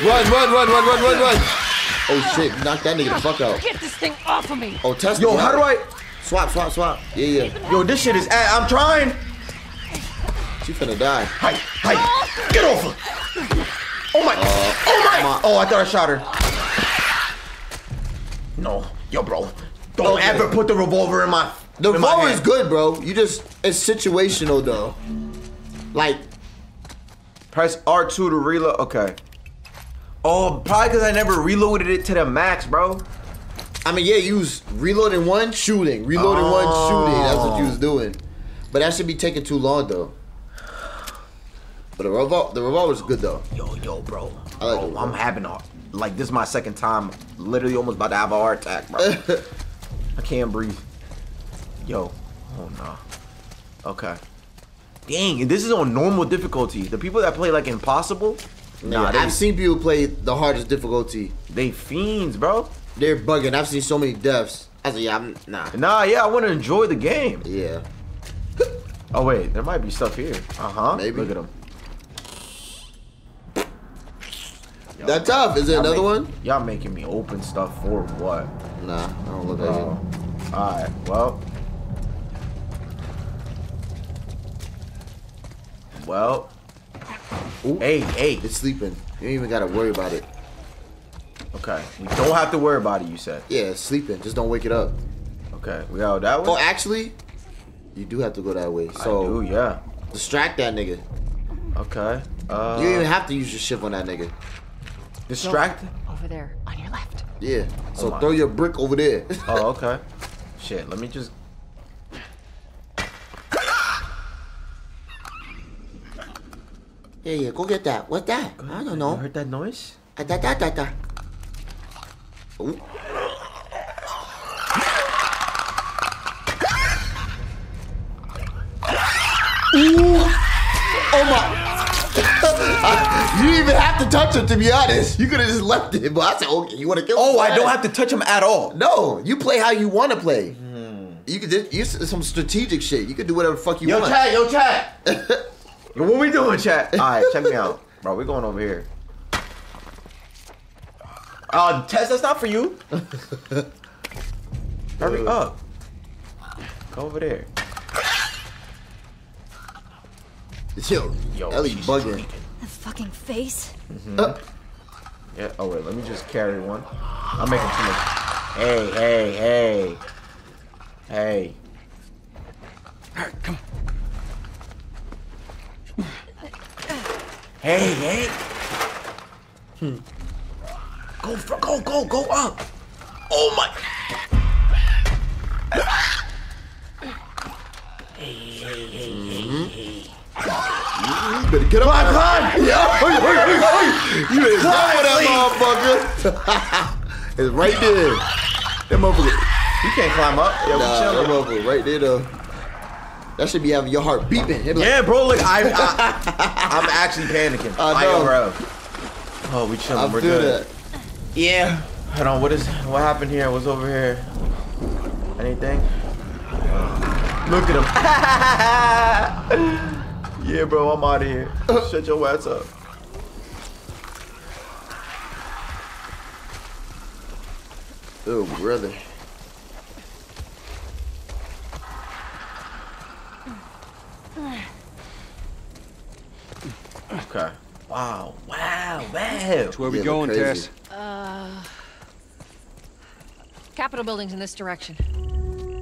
Run, run, run, run, run, run, run. Oh shit, knock that nigga the fuck out. Get this thing off of me! Oh, Tess Yo, how do I? Swap, swap, swap. Yeah, yeah. Yo, this shit is ass. I'm trying. She finna die. Hi. Hi. Get off her. Oh my. Uh, oh my. Oh, I thought I shot her. No. Yo, bro. Don't Okay. ever put the revolver in my. The in my revolver is good, bro. You just it's situational though. Like Press R2 to reload. Okay. Oh, probably because I never reloaded it to the max, bro. I mean, yeah, you was reloading one, shooting, reloading one, shooting. That's what you Oh. was doing. But that should be taking too long though. But the revolver, the revolver's good though. Yo, yo, bro. I like bro, I'm having a like this is my second time. Literally almost about to have a heart attack, bro. I can't breathe. Yo. Oh no. Okay. Dang, this is on normal difficulty. The people that play like impossible, nah, they, I've seen people play the hardest difficulty. they fiends, bro. They're bugging. I've seen so many deaths. I said, yeah, I'm nah. Nah, yeah, I want to enjoy the game. Yeah. Oh wait, there might be stuff here. Uh huh. Maybe. Look at them. That tough. Is there another one? Y'all making me open stuff for what? Nah, I don't look like Oh. Alright, well. Well. Ooh. Hey, hey. It's sleeping. You ain't even gotta worry about it. Okay. We don't have to worry about it, you said. Yeah, sleeping. Just don't wake it up. Okay. We go that way? Oh, actually, you do have to go that way. So I So do, yeah. distract that nigga. Okay. Uh, You don't even have to use your shiv on that nigga. distract? Over there, on your left. Yeah. So my. throw your brick over there. Oh, okay. Shit, let me just. yeah, yeah. Go get that. What's that? I don't You know. heard that noise? Ah, da, da, da, da. Ooh. Ooh. Oh my. you didn't even have to touch him, to be honest. You could have just left it. But I said, okay, you want to kill him? Oh, I don't have to touch him at all. No, you play how you want to play. Hmm. You could just use some strategic shit. You could do whatever the fuck you Yo, want. Yo, chat, yo, chat. What we doing, chat? All right, check me out, bro. We're going over here. Uh, Tess, that's not for you. Hurry up. Go over there. Yo, Yo, Ellie bugging. tweaking. The fucking face. Uh, Yeah. Oh wait, let me just carry one. I'm making too much. Hey, hey, hey, hey. Hey, hey. Hmm. Go, go, go, go up. Oh my. you better get up. Climb, climb. Yeah. Hurry, hurry, hurry. You better climb with that motherfucker. it's right there. That motherfucker. You can't climb up. Yeah, we Nah, that motherfucker right there though. That should be having your heart beeping. Like, Yeah, bro. Look, I, I, I'm actually panicking. I know. bro. Oh, we chilling. I We're good. that. Yeah. Hold on. What is? What happened here? What's over here? Anything? Look at him. yeah, bro. I'm out of here. Shut your ass up. Oh, brother. Okay. Wow. Wow. Wow. Where we Yeah, going, look Tess? Uh, Capitol building's in this direction.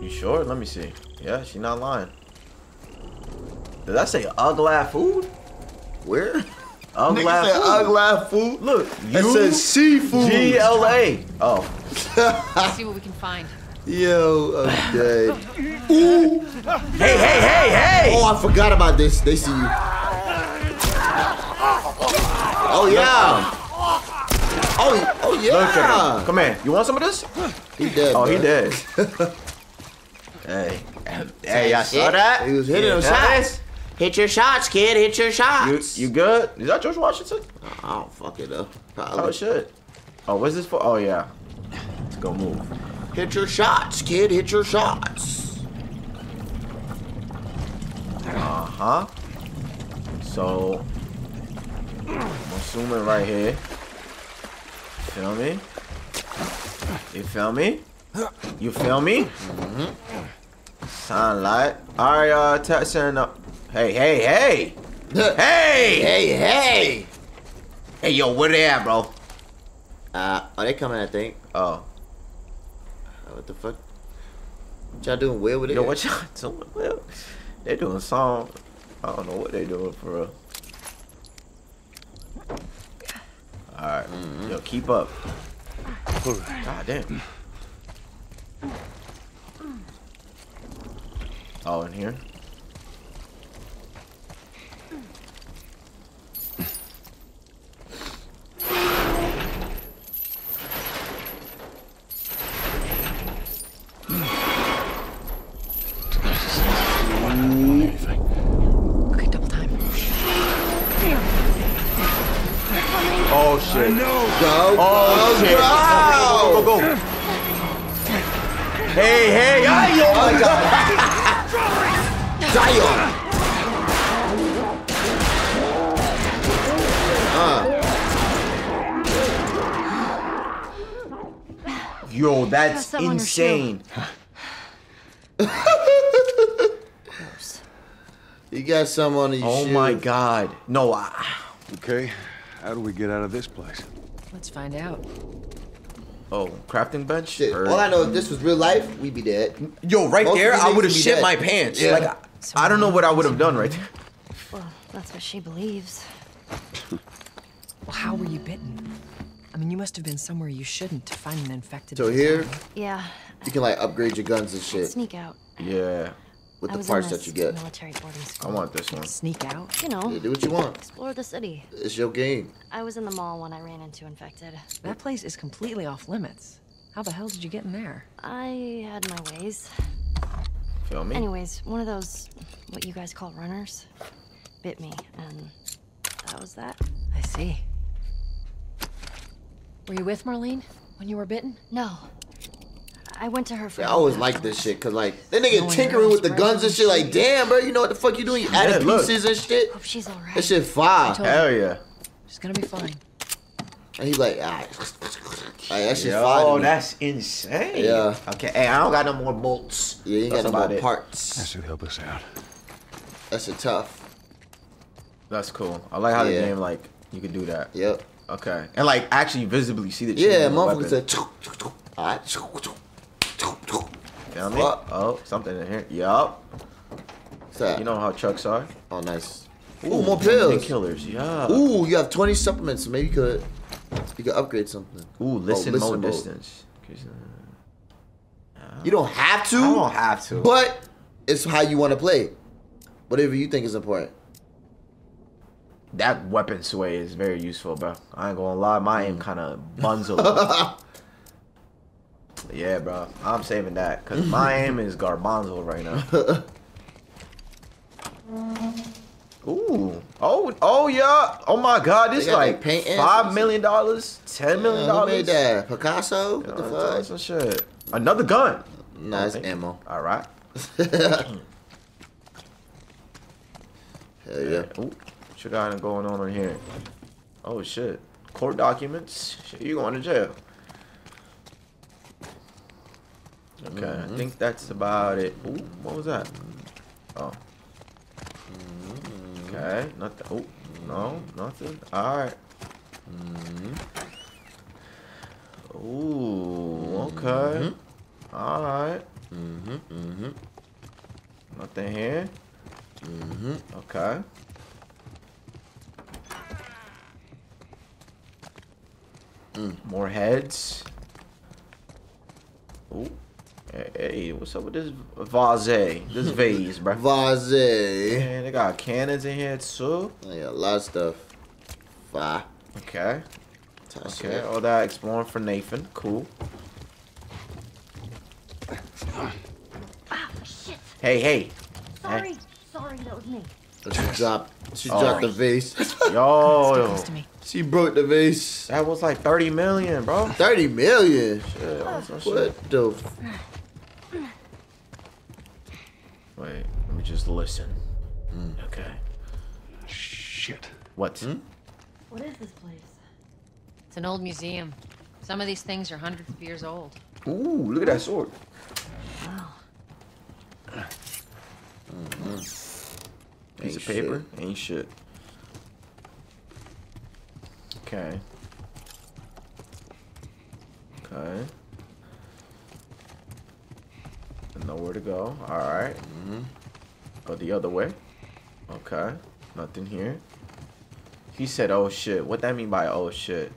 You sure? Let me see. Yeah, she's not lying. Did I say ugly food? Where? Ugly food. ugly food. Look, It U says seafood. G L A. Oh. Let's see what we can find. Yo, I'm. Ooh. Hey, hey, hey, hey! Oh, I forgot about this. They see you. Oh yeah. Oh, oh Look at him. yeah. Come here. You want some of this? He dead. Oh, he bro. dead. hey. Hey, I saw that. He was hitting Nice. shots. Hit your shots, kid. Hit your shots. you good? Is that George Washington? I don't fuck it up. Oh, Probably. shit. Oh, what's this for? Oh, yeah. Let's go move. Hit your shots, kid. Hit your shots. Uh-huh. So, I'm assuming right here. Feel me? You feel me? You feel me? Sound like. Alright, uh, texting up. Hey, hey, hey! Hey! Hey, hey. Hey, yo, where they at, bro? Uh, are they coming? I think. Oh. Uh, What the fuck? What y'all doing weird with it? Yo, what y'all doing? Well, they doing song. I don't know what they doing for real. Alright. Mm-hmm. Yo, keep up. God damn. Oh, in here? Anything. Okay, Go. Oh, go, shit. Go. Go, go, go, go. Hey, hey, ay, oh my god. Zion. Uh, Yo, that's some on your insane. you got some on your Oh shoe. my god. No, I, Okay, how do we get out of this place? Let's find out. Oh, crafting bench? Shit. Or- All I know, if this was real life, we'd be dead. Yo, right Most there, I would have shit dead. my pants. Yeah. Like, I, I don't know what I would have done right there. Well, that's what she believes. Well, how were you bitten? I mean, you must have been somewhere you shouldn't to find an infected. So here, Yeah, you can like upgrade your guns and shit sneak out. Yeah, with I the parts that you get. Military boarding I want this one. Sneak out? You know, Yeah, do what you want. explore the city. It's your game. I was in the mall when I ran into infected. That place is completely off limits. How the hell did you get in there? I had my ways. Feel me? Anyways, one of those, what you guys call runners, bit me, and that was that. I see. Were you with Marlene when you were bitten? No. I went to her for Yeah, I always like this shit, cause like that nigga Knowing tinkering with the guns and shit. Like, damn, bro, you know what the fuck you doing? You adding Yeah, look. pieces and shit. Hope she's alright. That shit fire. told Hell yeah. She's gonna be fine. And he's like, ah, like, that shit Yo, fire. to that's insane. Yeah. Okay, hey, I don't got no more bolts. Yeah, you ain't got no more it. That should help us out. That's shit tough. That's cool. I like how Yeah. the game, like, you can do that. Yep. Okay. And, like, actually visibly see the change Yeah, in the motherfucker said. Alright. Feel me? Fuck. Oh, something in here. Yup. What's that? You know how chucks are. Oh, nice. Ooh, more pills. Killers, yeah. Ooh, you have 20 supplements, so maybe you could you could upgrade something. Ooh, oh, listen, Oh, mode mode. distance. You don't have to. I don't have to. But it's how you want to play. Whatever you think is important. That weapon sway is very useful, bro. I ain't gonna lie, my aim kind of bunzo. Yeah, bro. I'm saving that because my aim is garbanzo right now. Ooh. Oh, oh yeah. Oh my God, this like like, paint and five million dollars, ten million Yeah, who dollars. made that? Picasso? What the fuck? some shit. Another gun. Nice ammo. All right. Hell yeah. Ooh, what you got going on in here? Oh shit. Court documents. Shit, you going to jail. Okay, Mm-hmm. I think that's about it. Ooh, what was that? Oh. Mm-hmm. Okay, nothing. Oh, no, nothing. All right. Ooh, okay. All right. Mm-hmm. Mm-hmm. Nothing here. Mm-hmm. Okay. More heads. Ooh. Hey, hey, what's up with this vase? This vase, bro. Vase. Man, they got cannons in here too. Yeah, a lot of stuff. Fire. Okay. Toss Okay. it. All that exploring for Nathan. Cool. Ah, shit. Hey, hey. Sorry. Sorry, that was me. She dropped. She Oh. dropped the vase. Yo, Close she broke the vase. that was like 30 million, bro. Thirty million. Shit, what's shit? What the? F- Wait, let me just listen. Mm. Okay. Shit. What? Hmm? What is this place? It's an old museum. Some of these things are hundreds of years old. Ooh, look at that sword. Wow. Mm-hmm. Piece Ain't of paper? Ain't shit. Okay. Okay. Nowhere to go. Alright. Go the other way. Okay. Nothing here. He said, oh shit. What that mean by oh shit?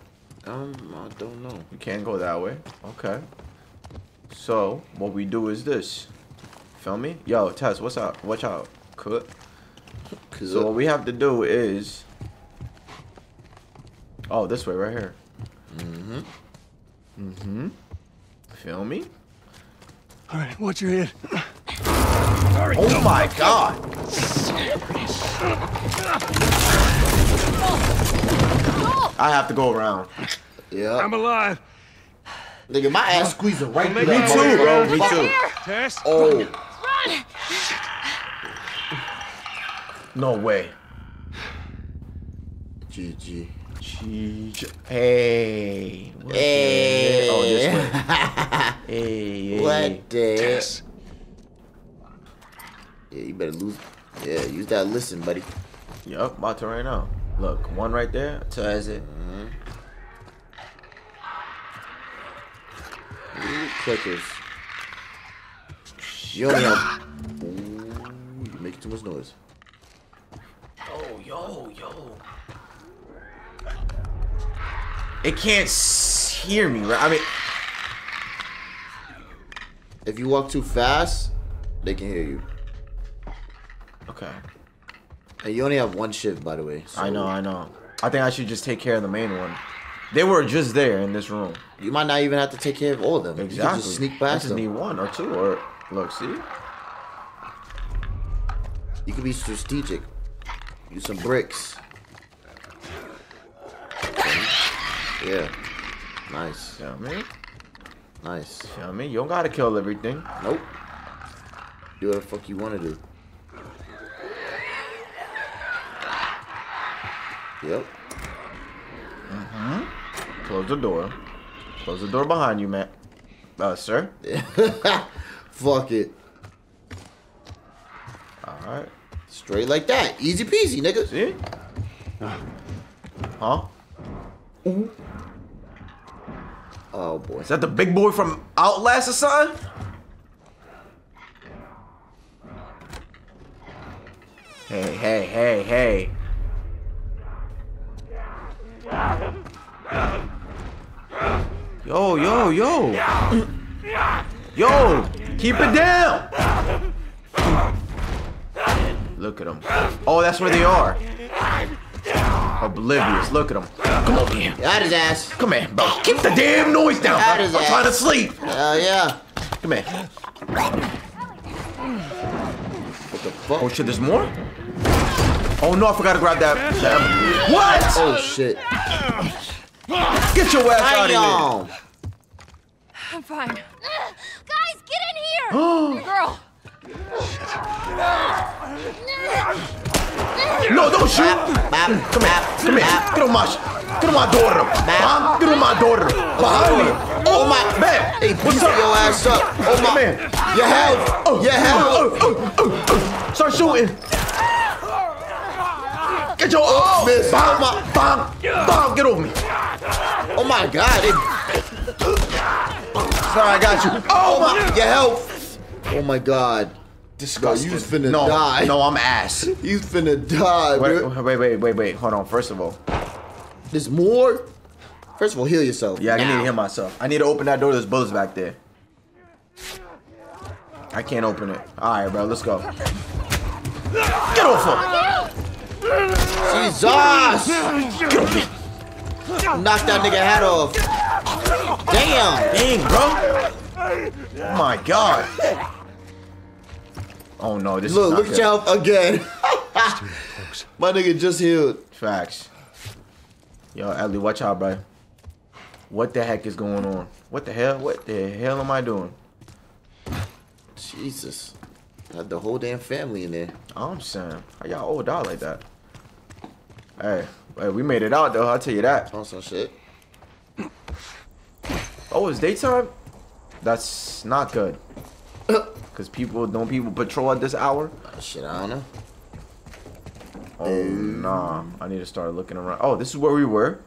Um, I don't know. We can't go that way. Okay. So, what we do is this. Feel me? Yo, Tess, what's up? Watch out. Cook. So what we have to do is Oh, this way right here. mm-hmm. Mm-hmm. Feel me? All right, watch your head. Oh my god! I have to go around. Yeah. I'm alive. Nigga, my ass squeezing right through Me too, bro. Me Fuck. too. Tess? Oh, No way. GG. Jeez. Oh, hey. What Hey. Oh, this way. Hey. hey. What the? Yeah, you better lose. Yeah, use that listen, buddy. Yup, about to right now. Look, one right there. Ties it. Mm-hmm. Ooh, clickers. You only have. Ooh, you making too much noise. Oh, yo, yo. It can't s- hear me, right? I mean, If you walk too fast, they can hear you. okay. And you only have one shiv, by the way. so I know, I know. I think I should just take care of the main one. They were just there in this room. You might not even have to take care of all of them. You Exactly. can just sneak I past just them. need one or two or look, see? You can be strategic. Use some bricks. Yeah. Nice. You know what I mean? Nice. You know what I mean? You don't gotta kill everything. Nope. Do what the fuck you want to do. Yep. Close the door. Close the door behind you, man. Uh, sir. Fuck it. Alright. Straight like that. Easy peasy, nigga. See? Huh? Mm-hmm. Oh boy. Is that the big boy from Outlast or something? Hey, hey, hey, hey. Yo, yo, yo. Yo, keep it down. Look at them. Oh, that's where they are. Oblivious. Look at him. Come over here. Got his ass. Come here, bro. Keep the damn noise down. That bro. is I'm trying to sleep. Hell yeah. Come here. What the fuck? Oh shit, there's more? Oh no, I forgot to grab that. that- What? Oh shit. Get your ass out of here. I'm fine. Guys, get in here! Girl. No, don't shoot. Come here. Come here. Get on my, sh- get on my daughter. Mom, get on my daughter. Behind me. Oh my, man. Hey, up? your ass up. Oh my. Man. Your health. Oh, Your oh, health. Oh, oh, oh, oh. Start shooting. Get your oh, miss. Oh, my- bang, bang. Get over me. Oh my god. It, Sorry, I got you. Oh, oh my. your health. Oh my god. Disgusting. Bro, you finna no, die. No, I'm ass. You finna die, bro. Wait, wait, wait, wait, wait. Hold on. First of all, There's more. First of all, heal yourself. yeah, I need to heal myself. I need to open that door. There's bullets back there. I can't open it. All right, bro. Let's go. Get off her. Jesus! Get off me. Knock that nigga hat off. Damn! Dang, bro. Oh my god. Oh no, this is Look, not look good. at your health again. My nigga just healed. Facts. Yo, Ellie, watch out, bro. What the heck is going on? What the hell? What the hell am I doing? Jesus. Had the whole damn family in there. I'm saying, how y'all old out like that? Hey, hey, we made it out though. I'll tell you that. On some shit. Oh, it's daytime. That's not good. Cause people don't people patrol at this hour. Oh, shit, I don't know. Oh nah, I need to start looking around. Oh, this is where we were.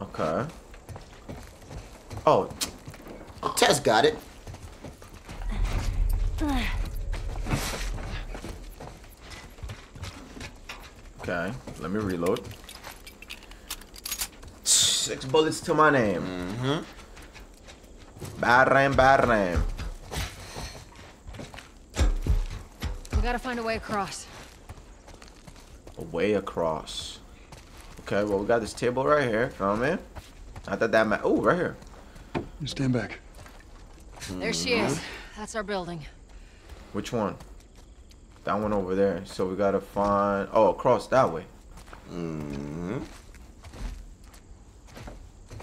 Okay. Oh, Tess got it. okay. Let me reload. Six bullets to my name. Mm-hmm. Bad name, bad name. We gotta find a way across. A way across. Okay, well we got this table right here. You know what I mean? I thought that ma- Oh, right here. You stand back. There she is. That's our building. Which one? That one over there. So we gotta find. Oh, across that way. Mm-hmm.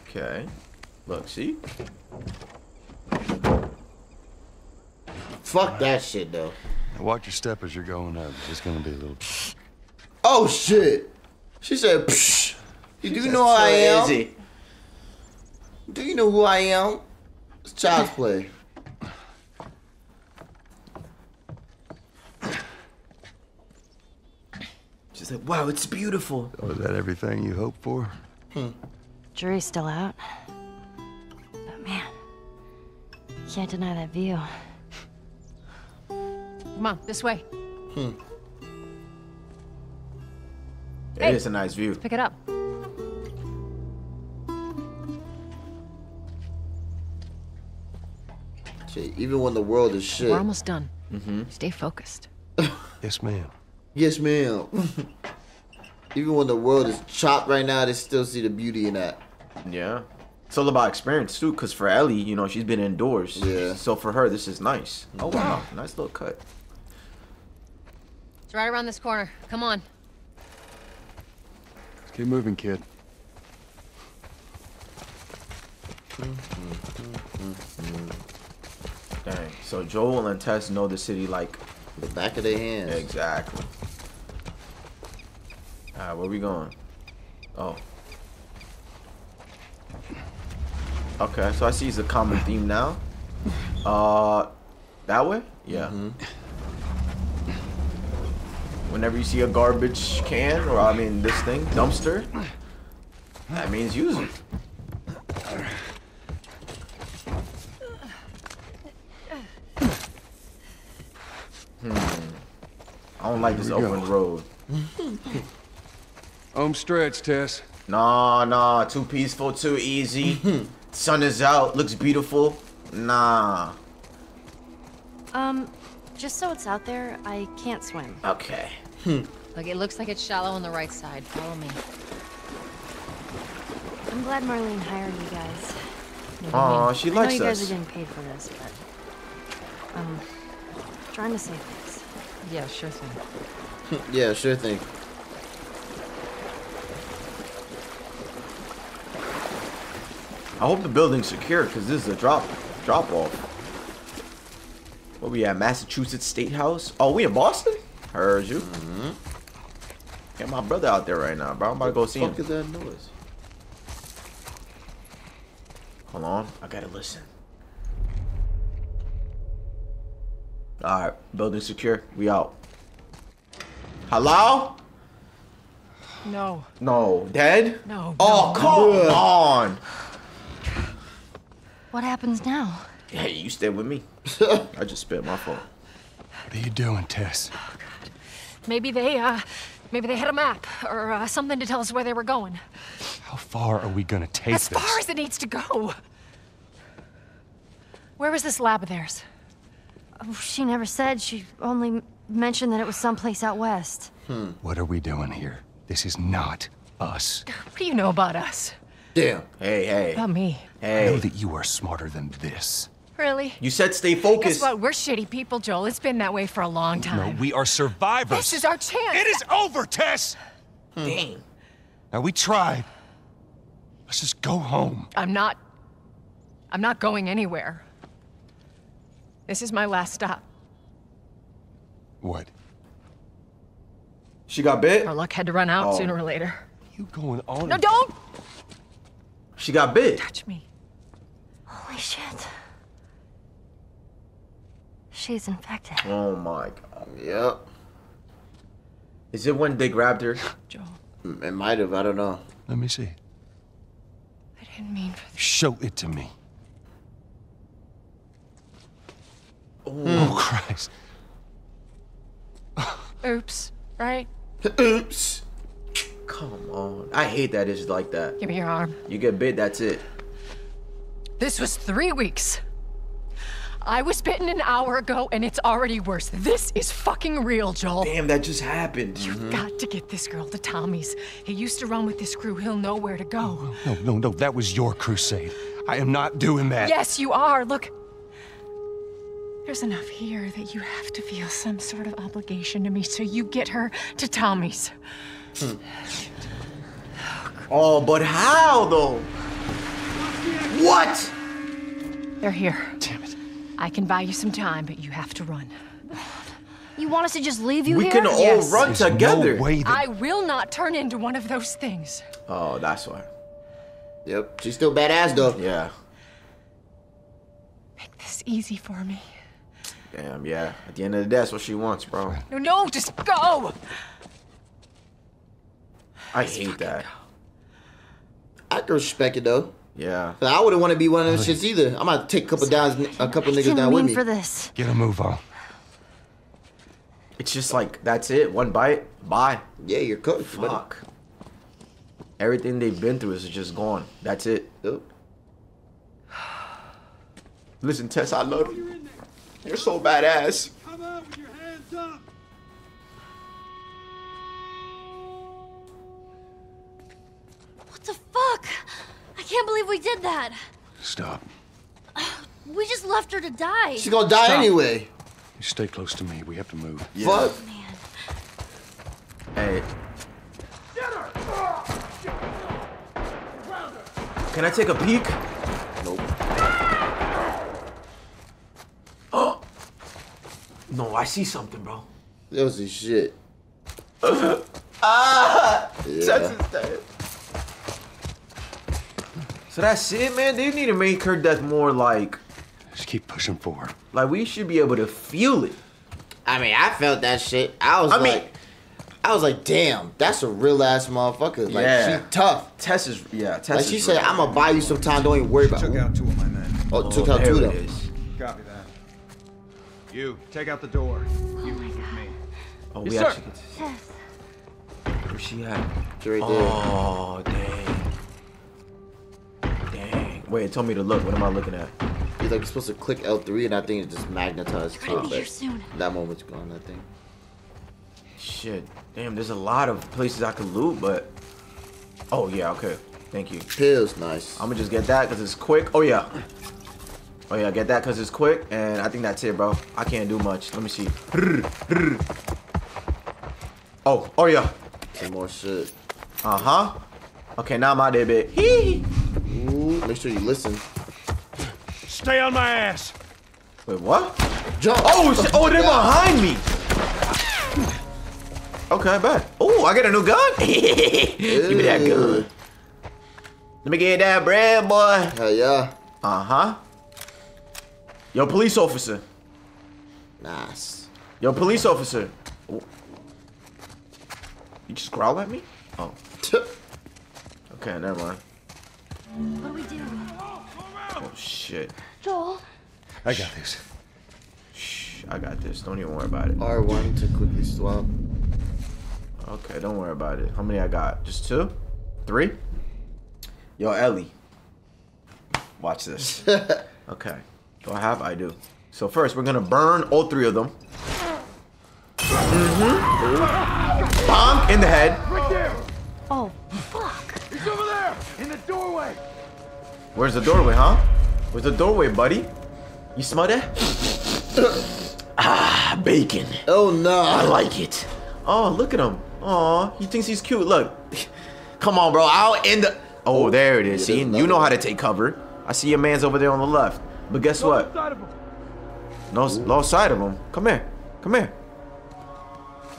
Okay. Look, see? Fuck that shit though. Watch your step as you're going up. It's gonna be a little. Oh shit. She said, Psh, You do know who I am? easy. Do you know who I am? It's child's play. She's like, wow, it's beautiful. Oh, is that everything you hoped for? Hmm. Jury's still out. Can't deny that view. Come on, this way. Hmm. It is a nice view. Pick it up. Shit, even when the world is shit. We're almost done. Mm-hmm. Stay focused. Yes, ma'am. Yes, ma'am. even when the world is chopped right now, they still see the beauty in that. Yeah. It's all about experience too, because for Ellie, you know, she's been indoors. Yeah. So for her, this is nice. Mm-hmm. Oh wow, nice little cut. It's right around this corner. Come on. Keep moving, kid. Dang. So Joel and Tess know the city like The back of their hands. exactly. Alright, where we going? Oh. Okay, so I see it's a common theme now. Uh, that way? Yeah. Whenever you see a garbage can, or I mean this thing, dumpster, that means use it. Hmm. I don't like this Here we go. open road. Home stretch, Tess. Nah, nah, too peaceful, too easy. Sun is out, looks beautiful. Nah. Um, just so it's out there, I can't swim. Okay. Hmm. Look, it looks like it's shallow on the right side. Follow me. I'm glad Marlene hired you guys. Oh, she likes us. I know likes you guys us. are getting paid for this, but um, trying to save things. Yeah, sure thing. yeah, sure thing. I hope the building's secure, because this is a drop drop off. Where we at? Massachusetts State House? Oh, we in Boston? Heard you. Mm-hmm. Get my brother out there right now, bro. I'm about to go see him. Fuck is that noise? Hold on, I gotta listen. Alright, building secure. We out. Hello? No. No. Dead? No. Oh, come on. What happens now? Hey, you stay with me. I just spit my phone. What are you doing, Tess? Maybe they, uh, maybe they had a map or uh, something to tell us where they were going. How far are we gonna take As this? As far as it needs to go. Where was this lab of theirs? Oh, she never said. She only mentioned that it was someplace out west. Hmm. What are we doing here? This is not us. What do you know about us? Damn. Hey, hey. About me? Hey. I know that you are smarter than this. Really? You said stay focused. Guess what? We're shitty people, Joel. It's been that way for a long time. No, we are survivors. This is our chance. It is over, Tess. Hmm. Dang. Now we tried. Let's just go home. I'm not. I'm not going anywhere. This is my last stop. What? She got bit? Our luck had to run out Oh. sooner or later. You going on? No, don't She got bit. touch me. Holy shit. She's infected. Oh my god. Yep. Is it when they grabbed her? Joel, It might have. I don't know. Let me see. I didn't mean for this. Show it to me. Hmm. Oh, Christ. Oops, right? Oops. Come on. I hate that it's like that. Give me your arm. You get bit, that's it. This was three weeks. I was bitten an hour ago, and it's already worse. This is fucking real, Joel. Damn, that just happened. You've got to get this girl to Tommy's. He used to run with this crew. He'll know where to go. No, no, no. That was your crusade. I am not doing that. Yes, you are. Look. There's enough here that you have to feel some sort of obligation to me, so you get her to Tommy's. Hmm. Oh, but how though? What? They're here. Damn it. I can buy you some time, but you have to run. You want us to just leave you We here? We can all Yes. run There's together. I will not turn into one of those things. Oh, that's why. Yep. She's still badass though. Yeah. Make this easy for me. Damn, yeah. At the end of the day, that's what she wants, bro. No, no, just go. I hate that. I can respect it though. Yeah. I wouldn't want to be one of those oh, shits either. I'm gonna take a couple downs, a couple niggas down with me. for this. Get a move on. It's just like that's it. One bite, bye. Yeah, you're cooked. buddy. Fuck. Everything they've been through is just gone. That's it. Yep. Listen, Tess, I love you. You're so badass. Come out with your hands up! The fuck? I can't believe we did that. Stop. We just left her to die. She's gonna die Stop. anyway. You stay close to me. We have to move. Fuck. Hey. Can I take a peek? Nope. Oh. No, I see something, bro. That was the shit. ah! Yeah. Tess is dead. So that's it, man. They need to make her death more like. Just keep pushing forward. Like we should be able to feel it. I mean, I felt that shit. I was I mean- like, I was like, damn, that's a real ass motherfucker. Like, Yeah. she tough. Tess is yeah. Tess Like is she said, real. I'm gonna buy you some time. Don't even worry about. Took out two of my men. Oh, oh took out there two of it them. is. Copy that. You, take out the door. Oh you with me. Oh, Yes, we sir. actually get to Where's she at? She's right oh, there. Oh, dang. Dang. Wait, it told me to look. What am I looking at? He's like, you're supposed to click L3, and I think it just magnetized. Gotta be here soon. That moment's gone, I think. Shit. Damn, there's a lot of places I could loot, but. Oh, yeah, okay. Thank you. Pills, nice. I'm gonna just get that because it's quick. Oh, yeah. Oh, yeah, get that because it's quick. And I think that's it, bro. I can't do much. Let me see. Oh, oh, yeah. Some more shit. Uh huh. Okay, now I'm out there, bit. Hee. Ooh, make sure you listen. Stay on my ass! Wait, what? Jump. Oh, shit. oh, they're behind me. Okay, bet. Oh, I got a new gun. Give me that gun. Let me get that bread, boy. Hell yeah. Uh huh. Yo, police officer. Nice. Yo, police officer. Oh. You just growl at me? Oh. Okay, never mind. What do we do? Oh shit. Joel? I got this. Shh, I got this. Don't even worry about it. R1 to quickly swap. Okay, don't worry about it. How many I got? Just two? Three? Yo, Ellie. Watch this. okay. Do I have? I do. So first, we're gonna burn all three of them. Mm-hmm. Bomb in the head. Right there! Oh, fuck. He's over there! In the doorway! Where's the doorway, huh? Where's the doorway, buddy? You smell that? ah, bacon. Oh no. I like it. Oh, look at him. Aw, he thinks he's cute. Look. Come on, bro. I'll end the. Oh, there it is. Yeah, See, you know how to take cover. I see your man's over there on the left. But guess what? Side of him. No, lost sight of him. Come here. Come here.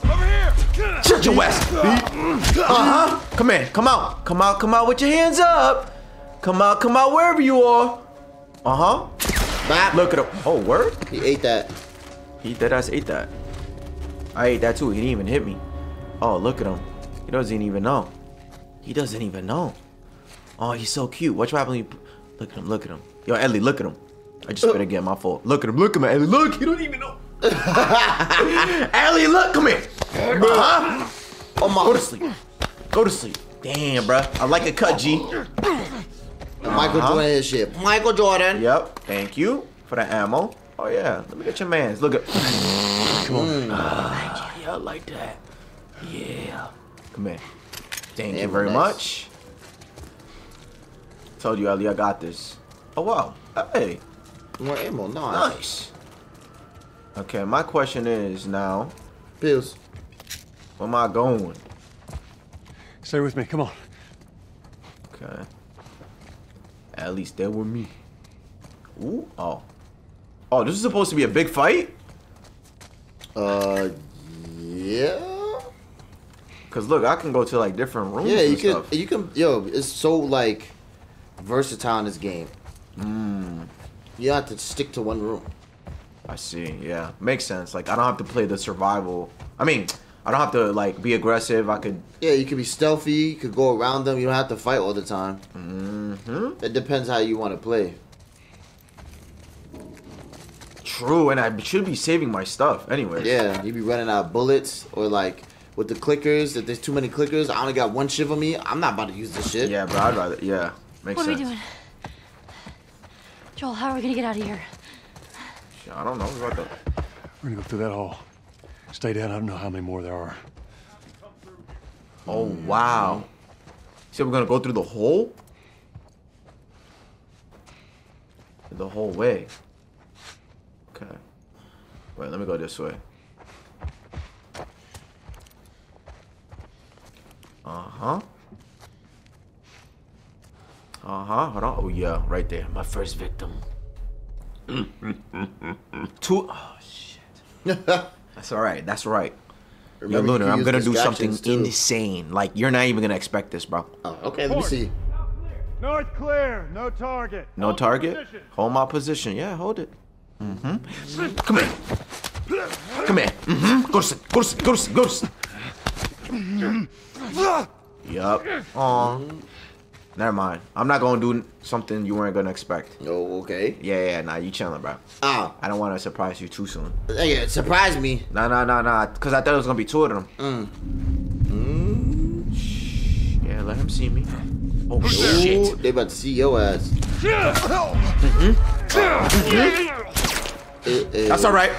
Over here! Shut your ass. Uh huh. Come here. Come out. Come out. Come out with your hands up. Come out. Come out wherever you are. Uh huh. Bap. Look at him. Oh, word. He ate that. He dead ass ate that. I ate that too. He didn't even hit me. Oh, look at him. He doesn't even know. He doesn't even know. Oh, he's so cute. Watch what happens when you... Look at him. Look at him. Yo, Ellie, look at him. I just spit again. My fault. Look at him. Look at him, Ellie. Look. He don't even know. Ellie, look. Come here. Uh-huh. Oh my. Go to sleep. Go to sleep. Damn, bruh. I like a cut, G. Michael Uh-huh. Jordan his shit. Michael Jordan. Yep. Thank you for the ammo. Oh, yeah. Let me get your mans. Look at... Come on. Ah, yeah, I like that. Yeah. Come here. Thank you very nice. much. Told you, Ellie, I got this. Oh, wow. Hey, More ammo. Nice. nice. Okay, my question is now, Pills. where am I going? Stay with me. Come on. Okay. At least they were me. Ooh, oh. Oh, this is supposed to be a big fight? Uh, yeah. Cause look, I can go to like different rooms. Yeah, you and can. stuff. You can. Yo, it's so like versatile in this game. Mm, You have to stick to one room. I see. Yeah, makes sense. Like I don't have to play the survival. I mean, I don't have to like be aggressive. I could. Yeah, you could be stealthy. You could go around them. You don't have to fight all the time. Mm-hmm. It depends how you want to play. True, and I should be saving my stuff anyway. Yeah, you'd be running out of bullets or like with the clickers. If there's too many clickers, I only got one shiv on me. I'm not about to use this shit. Yeah, bro. I'd rather. Yeah, makes What sense. are we doing? Joel, how are we gonna get out of here? I don't know. What the? We're gonna go through that hall. Stay down. I don't know how many more there are. Oh wow. So we're gonna go through the hole? The whole way. Okay. Wait, let me go this way. Uh-huh. Uh-huh. Hold on. Oh yeah, right there. My first victim. Two oh shit. That's alright. That's right. Yo, Remember, you Lunar, I'm gonna do something too. insane. Like you're not even gonna expect this, bro. Oh, okay, let me see. North clear. No target. No Hold target. position. Hold my position. Yeah, hold it. Mm-hmm. Come here. Come here. Mm-hmm. Go to sleep. Go to sleep. Go to sleep. Go to sleep. Yup. Aw. Never mind. I'm not gonna do something you weren't gonna expect. Oh, okay. Yeah, yeah. Nah, you chilling, bro. Ah, I don't want to surprise you too soon. yeah, surprise me. Nah, nah, nah, nah. Cause I thought it was gonna be two of them. Mm. Shh. Yeah, let him see me. Oh Ooh, shit. they about to see your ass. Eh. That's all right.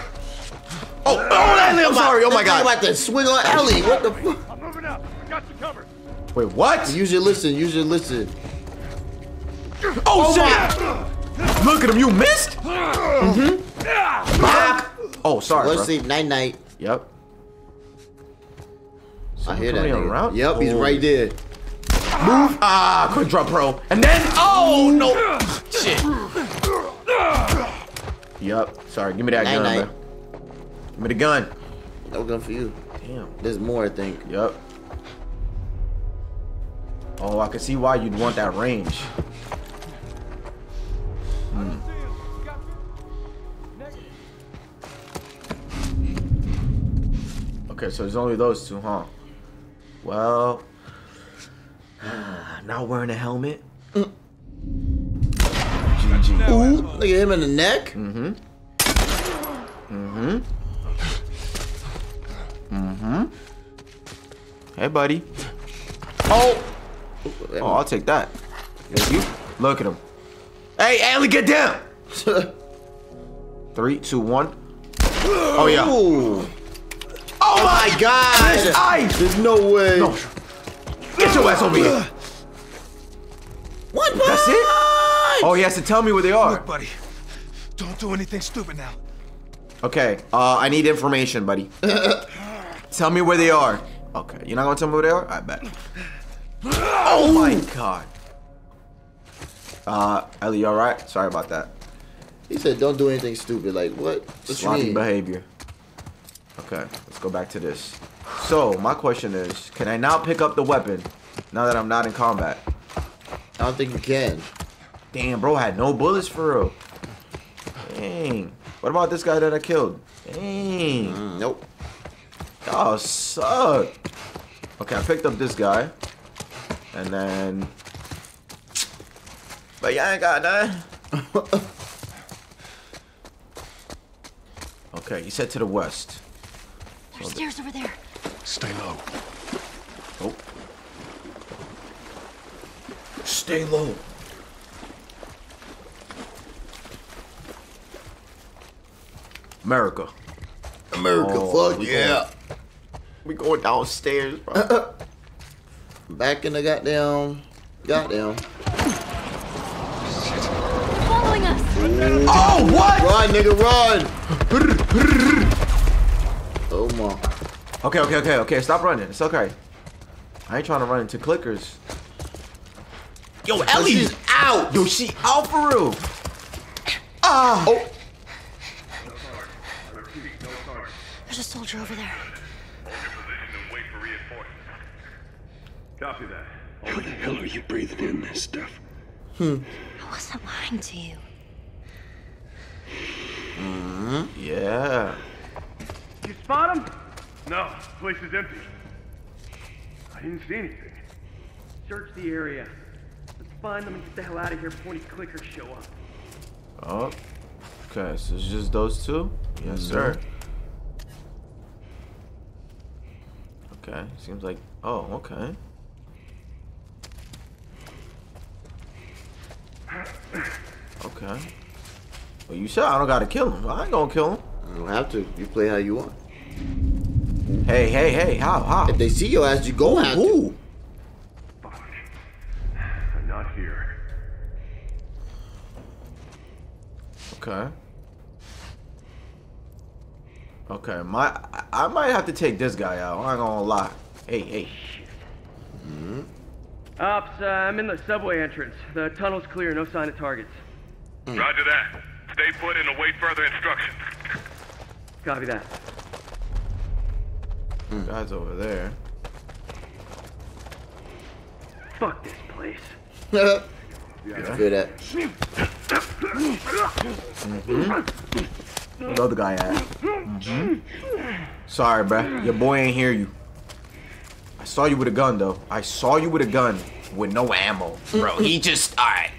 Oh, oh, Ellie, I'm sorry. Oh my Think god. about to swing on Ellie. What the fuck? I'm moving up. I got you covered. Wait, what? Use your listen. Use your listen. Oh, shit! Look at him, you missed? Mm-hmm. Fuck! Oh, sorry, Let's bro. see. Night night. Yep. I hear that. coming around? Yep, he's Oh. right there. Move! Ah, quick drop pro. And then, oh, no! Shit. Yep. Sorry, give me that Night, gun, night. bro. Give me the gun. No gun for you. Damn. There's more, I think. Yep. Oh, I can see why you'd want that range. Hmm. Okay, so there's only those two, huh? Well, not wearing a helmet. GG. Ooh, look at him in the neck. Mm-hmm. Mm-hmm. Mm-hmm. Hey, buddy. Oh! Oh, I'll take that. Thank you. Look at him. Hey, Ellie, get down! Three, two, one. Oh, yeah. Ooh. Oh, my God. His eyes! There's no way. No. Get your ass over here. What? That's it? Oh, he has to tell me where they are. Look, buddy. Don't do anything stupid now. Okay, uh, I need information, buddy. tell me where they are. Okay, you're not gonna tell me where they are? I bet. Oh my god. Uh, Ellie, you alright? Sorry about that. He said, "Don't do anything stupid." Like what? Sloppy behavior. Okay, let's go back to this. So, my question is, can I now pick up the weapon now that I'm not in combat? I don't think you can. Damn, bro, I had no bullets for real. Dang. What about this guy that I killed? Dang. Mm, nope. Y'all suck. Okay, I picked up this guy. And then... But y'all ain't got none. okay, he said to the west. There's stairs over there. Stay low. Oh. Stay low. America. America, Oh, fuck we yeah. going- We going downstairs, bro. Back in the goddamn, goddamn. Following us. Oh, what? Run, nigga, run! oh my. Okay, okay, okay, okay. Stop running. It's okay. I ain't trying to run into clickers. Yo, Ellie! She's out. Yo, she out for real. Ah. Oh. There's a soldier over there. Copy that. How the hell are you breathing in this stuff? I wasn't lying to you. Mm-hmm. Yeah. You spot him? No, place is empty. I didn't see anything. Search the area. Let's find them and get the hell out of here before any clickers show up. Oh. Okay, so it's just those two? Yes, sir. Okay, seems like. Oh, okay. Okay. Well, you said I don't gotta kill him. I ain't gonna kill him. You don't have to. You play how you want. Hey, hey, hey, how, how? If they see your ass, you go have to. I'm not here. Okay. Okay, my I- I might have to take this guy out. I ain't gonna lie. Hey, hey. Mm-hmm. Ops, uh, I'm in the subway entrance. The tunnel's clear, no sign of targets. Roger that. Stay put and await further instructions. Copy that. Guy's over there. Fuck this place. yeah. Feel that. Where the other guy at? Mhm. Sorry, bruh. Your boy ain't hear you. I saw you with a gun, though. I saw you with a gun with no ammo, bro. He mm-hmm. just alright.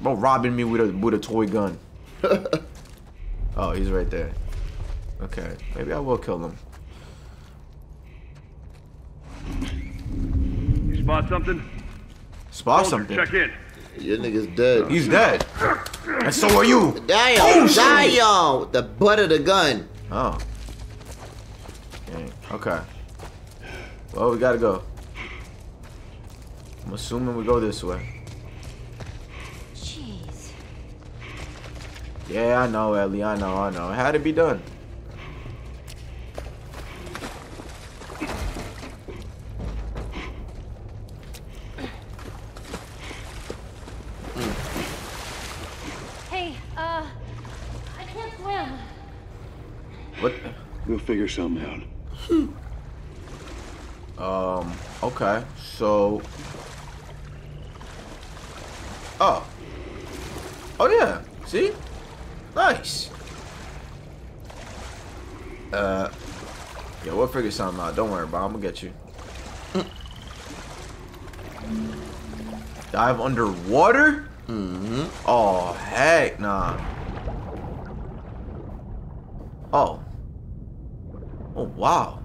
Bro, robbing me with a with a toy gun. oh, he's right there. Okay, maybe I will kill him. You spot something? Spot Soldier, something. Check in. Your nigga's dead. He's dead. And so are you. Damn, Oh, shit. damn, with the butt of the gun. Oh. Dang. Okay. Well, we gotta go. I'm assuming we go this way. Jeez. Yeah, I know, Ellie. I know, I know. It had to be done. Hey, uh, I can't swim. What? We'll figure something out. Um, okay. So. Oh. Oh, yeah. See? Nice. Uh. Yeah, we'll figure something out. Don't worry, bro. I'm gonna get you. Dive underwater? Mm-hmm. Oh, heck nah. Oh. Oh, wow.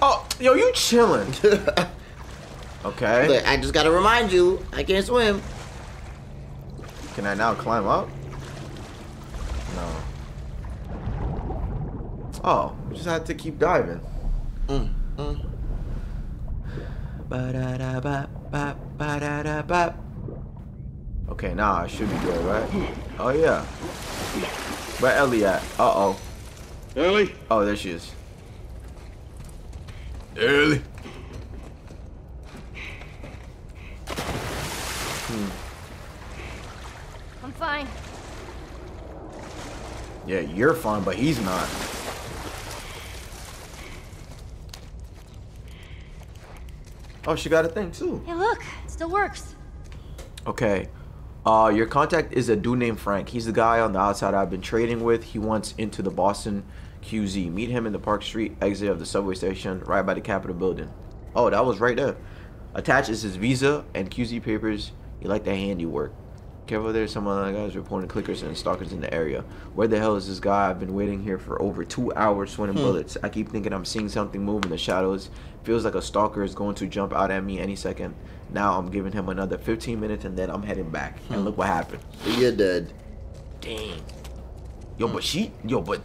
Oh, yo, you chilling. okay. Look, I just gotta remind you, I can't swim. Can I now climb up? No. Oh, we just had to keep diving. Mm, mm. Ba-da-da-ba, ba, ba-da-da-ba. Okay, now I should be good, right? Oh, yeah. Where Ellie at? Uh-oh. Ellie? Oh, there she is. Ellie. Hmm. I'm fine. Yeah, you're fine, but he's not. Oh, she got a thing too. Hey, look, it still works. Okay. Uh, your contact is a dude named Frank. He's the guy on the outside I've been trading with. He wants into the Boston QZ. Meet him in the Park Street exit of the subway station, right by the Capitol building. Oh, that was right there. Attached is his visa and QZ papers. You like that handiwork. Careful, there's some other guys reporting clickers and stalkers in the area. Where the hell is this guy? I've been waiting here for over two hours swinging Hmm. bullets. I keep thinking I'm seeing something move in the shadows. Feels like a stalker is going to jump out at me any second. Now I'm giving him another 15 minutes and then I'm heading back. Hmm. And look what happened. You're dead. Dang. Yo, but she, yo, but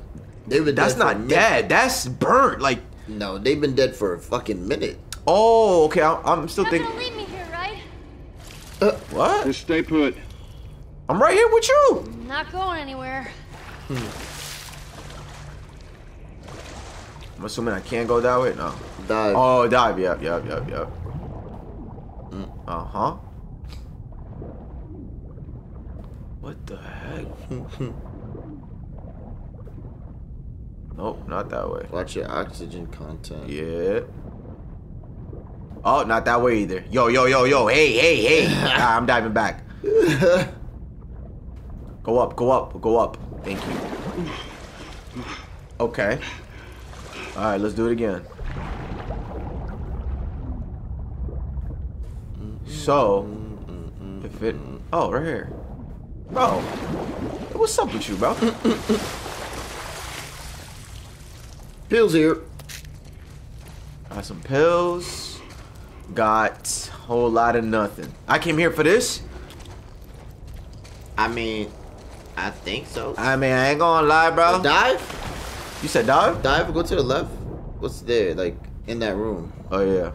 They've been that's dead not dead. That's burnt. Like, No, they've been dead for a fucking minute. oh, okay. I'm, I'm still You're thinking. gonna leave me here, right? Uh, What? Just stay put. I'm right here with you. Not going anywhere. I'm assuming I can't go that way. No. Dive. Oh, dive. Yep, yep, yep, yep. Uh huh. What the heck? nope, not that way. Watch your oxygen content. Yeah. Oh, not that way either. Yo, yo, yo, yo. Hey, hey, hey. Ah, I'm diving back. Go up, go up, go up. Thank you. Okay. All right, let's do it again. So, if it, oh, right here, bro. What's up with you, bro? Pills here. Got some pills. Got a whole lot of nothing. I came here for this. I mean, I think so. I mean, I ain't gonna lie, bro. Dive? You said dive? Dive, go to the left. What's there? Like, in that room. Oh, yeah.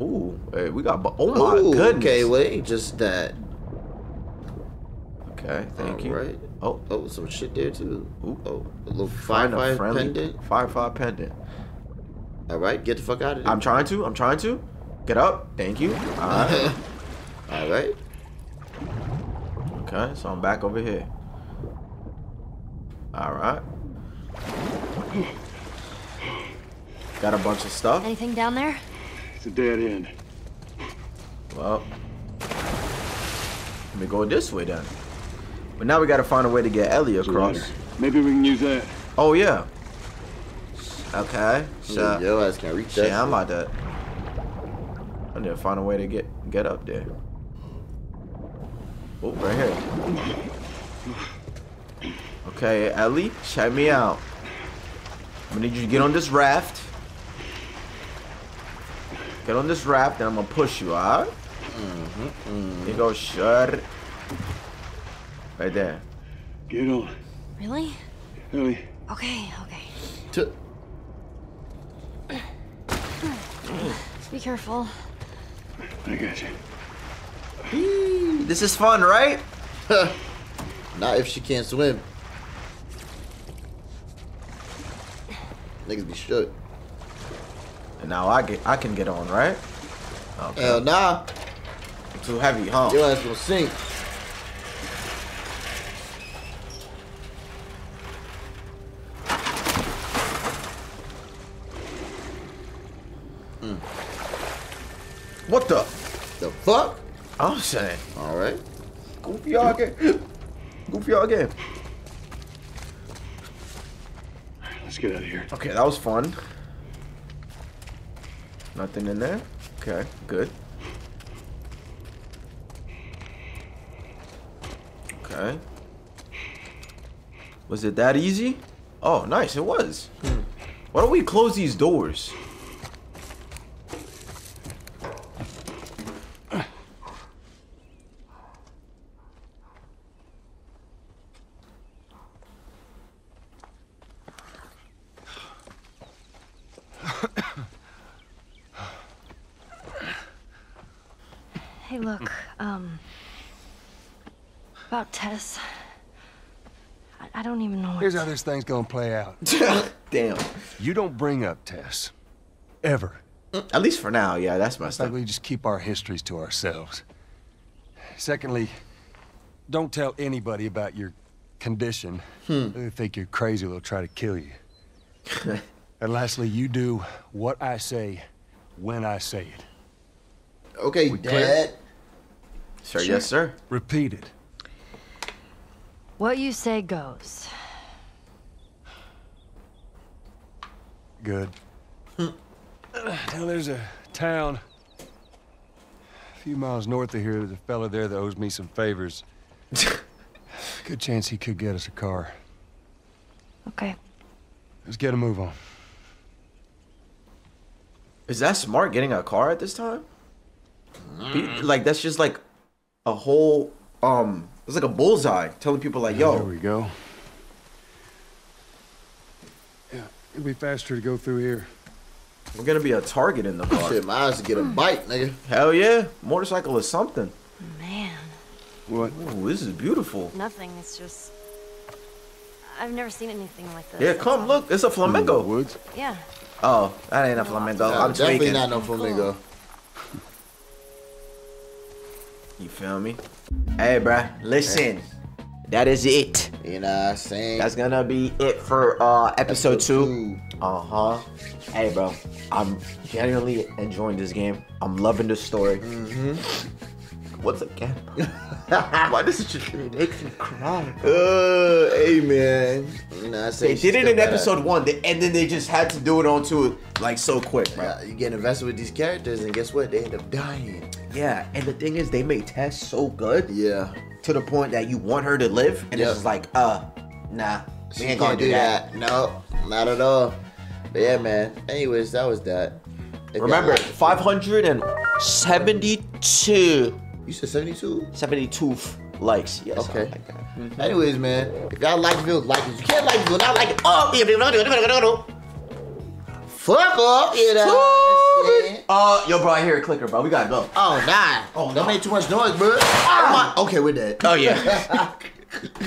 Ooh, hey, we got, bu- oh my Ooh, goodness. Okay, wait, just that. Okay, thank you. Right. Oh, oh, some shit there too. Ooh. Oh, a little Find a Firefly friendly pendant. Firefly pendant. All right, get the fuck out of there. I'm trying to. I'm trying to. Get up. Thank you. All right. All right. Okay, so I'm back over here. All right. Got a bunch of stuff. Anything down there? It's a dead end. Well, let me go this way then. But now we gotta find a way to get Ellie across. ladder. Maybe we can use that. Oh yeah. Okay. So Yo, ass can't reach shit, that. I'm about to. I need to find a way to get get up there. Oh, right here. Okay, Ellie, check me out. I'm gonna need you to get on this raft. Get on this raft, and I'm gonna push you, alright? Mm-hmm, Mm -hmm. You go, shut it. Right there. Get on. Really? Really? Okay, okay. To- Be careful. I got you. This is fun, right? Not if she can't swim. Niggas be shook. And now I get, I can get on, right? Okay. Hell nah. Too heavy, huh? Your ass gonna sink. What the? The fuck? I'm saying. All right. Goofy y'all again. Goofy y'all again. Let's get out of here. Okay, that was fun. Nothing in there. Okay, good. Okay. Was it that easy? Oh, nice, it was. Hmm. Why don't we close these doors? Hey, look, um. About Tess. I, I don't even know what. Here's how this thing's gonna play out. Damn. You don't bring up Tess. Ever. At least for now, yeah, that's messed Like up. we just keep our histories to ourselves. Secondly, don't tell anybody about your condition. They think you're crazy, they'll try to kill you. and lastly, you do what I say when I say it. Okay, We clear? Dad. Sir, yes, sir. Repeat it. What you say goes. Good. Hmm. now there's a town a few miles north of here. There's a fella there that owes me some favors. Good chance he could get us a car. Okay. Let's get a move on. Is that smart getting a car at this time? Be- Like that's just like a whole um it's like a bullseye telling people like, There yo, we go. Yeah, it'll be faster to go through here. we're gonna be a target in the car. Shit, my ass to get a bite, nigga. Hell yeah. Motorcycle or something. Man, What? Ooh, this is beautiful. nothing. It's just. I've never seen anything like this. Yeah, come look. It's a flamingo. Woods? Yeah. Oh, that ain't a flamingo. Nah, I'm definitely tweaking. not no flamingo. You feel me? Hey, bruh, listen. That is it. You know what I'm saying? That's gonna be it for uh episode two. Uh huh. Hey, bro, I'm genuinely enjoying this game. I'm loving the story. Mm-hmm. Once again, why does it just it makes me cry? Uh, hey man. You know, I say They did it in bad. episode one, they- and then they just had to do it onto it like so quick, bro. Yeah, you get invested with these characters, and guess what? They end up dying. Yeah, and the thing is, they made Tess so good Yeah. to the point that you want her to live, and Yep. it's just like, uh, nah, She ain't gonna do that. No, not at all. But yeah, man. Anyways, that was that. If Remember, 572, you said 72? 72 likes. Yes, Okay. like that. Anyways, man, if y'all like the like it. You can't like video, not like it. Oh, yeah. Fuck off, you know. Uh, yo, bro, I hear a clicker, bro. We gotta go. Oh, nah. Oh, don't make too much noise, bro. My. Okay, we're dead. Oh, yeah.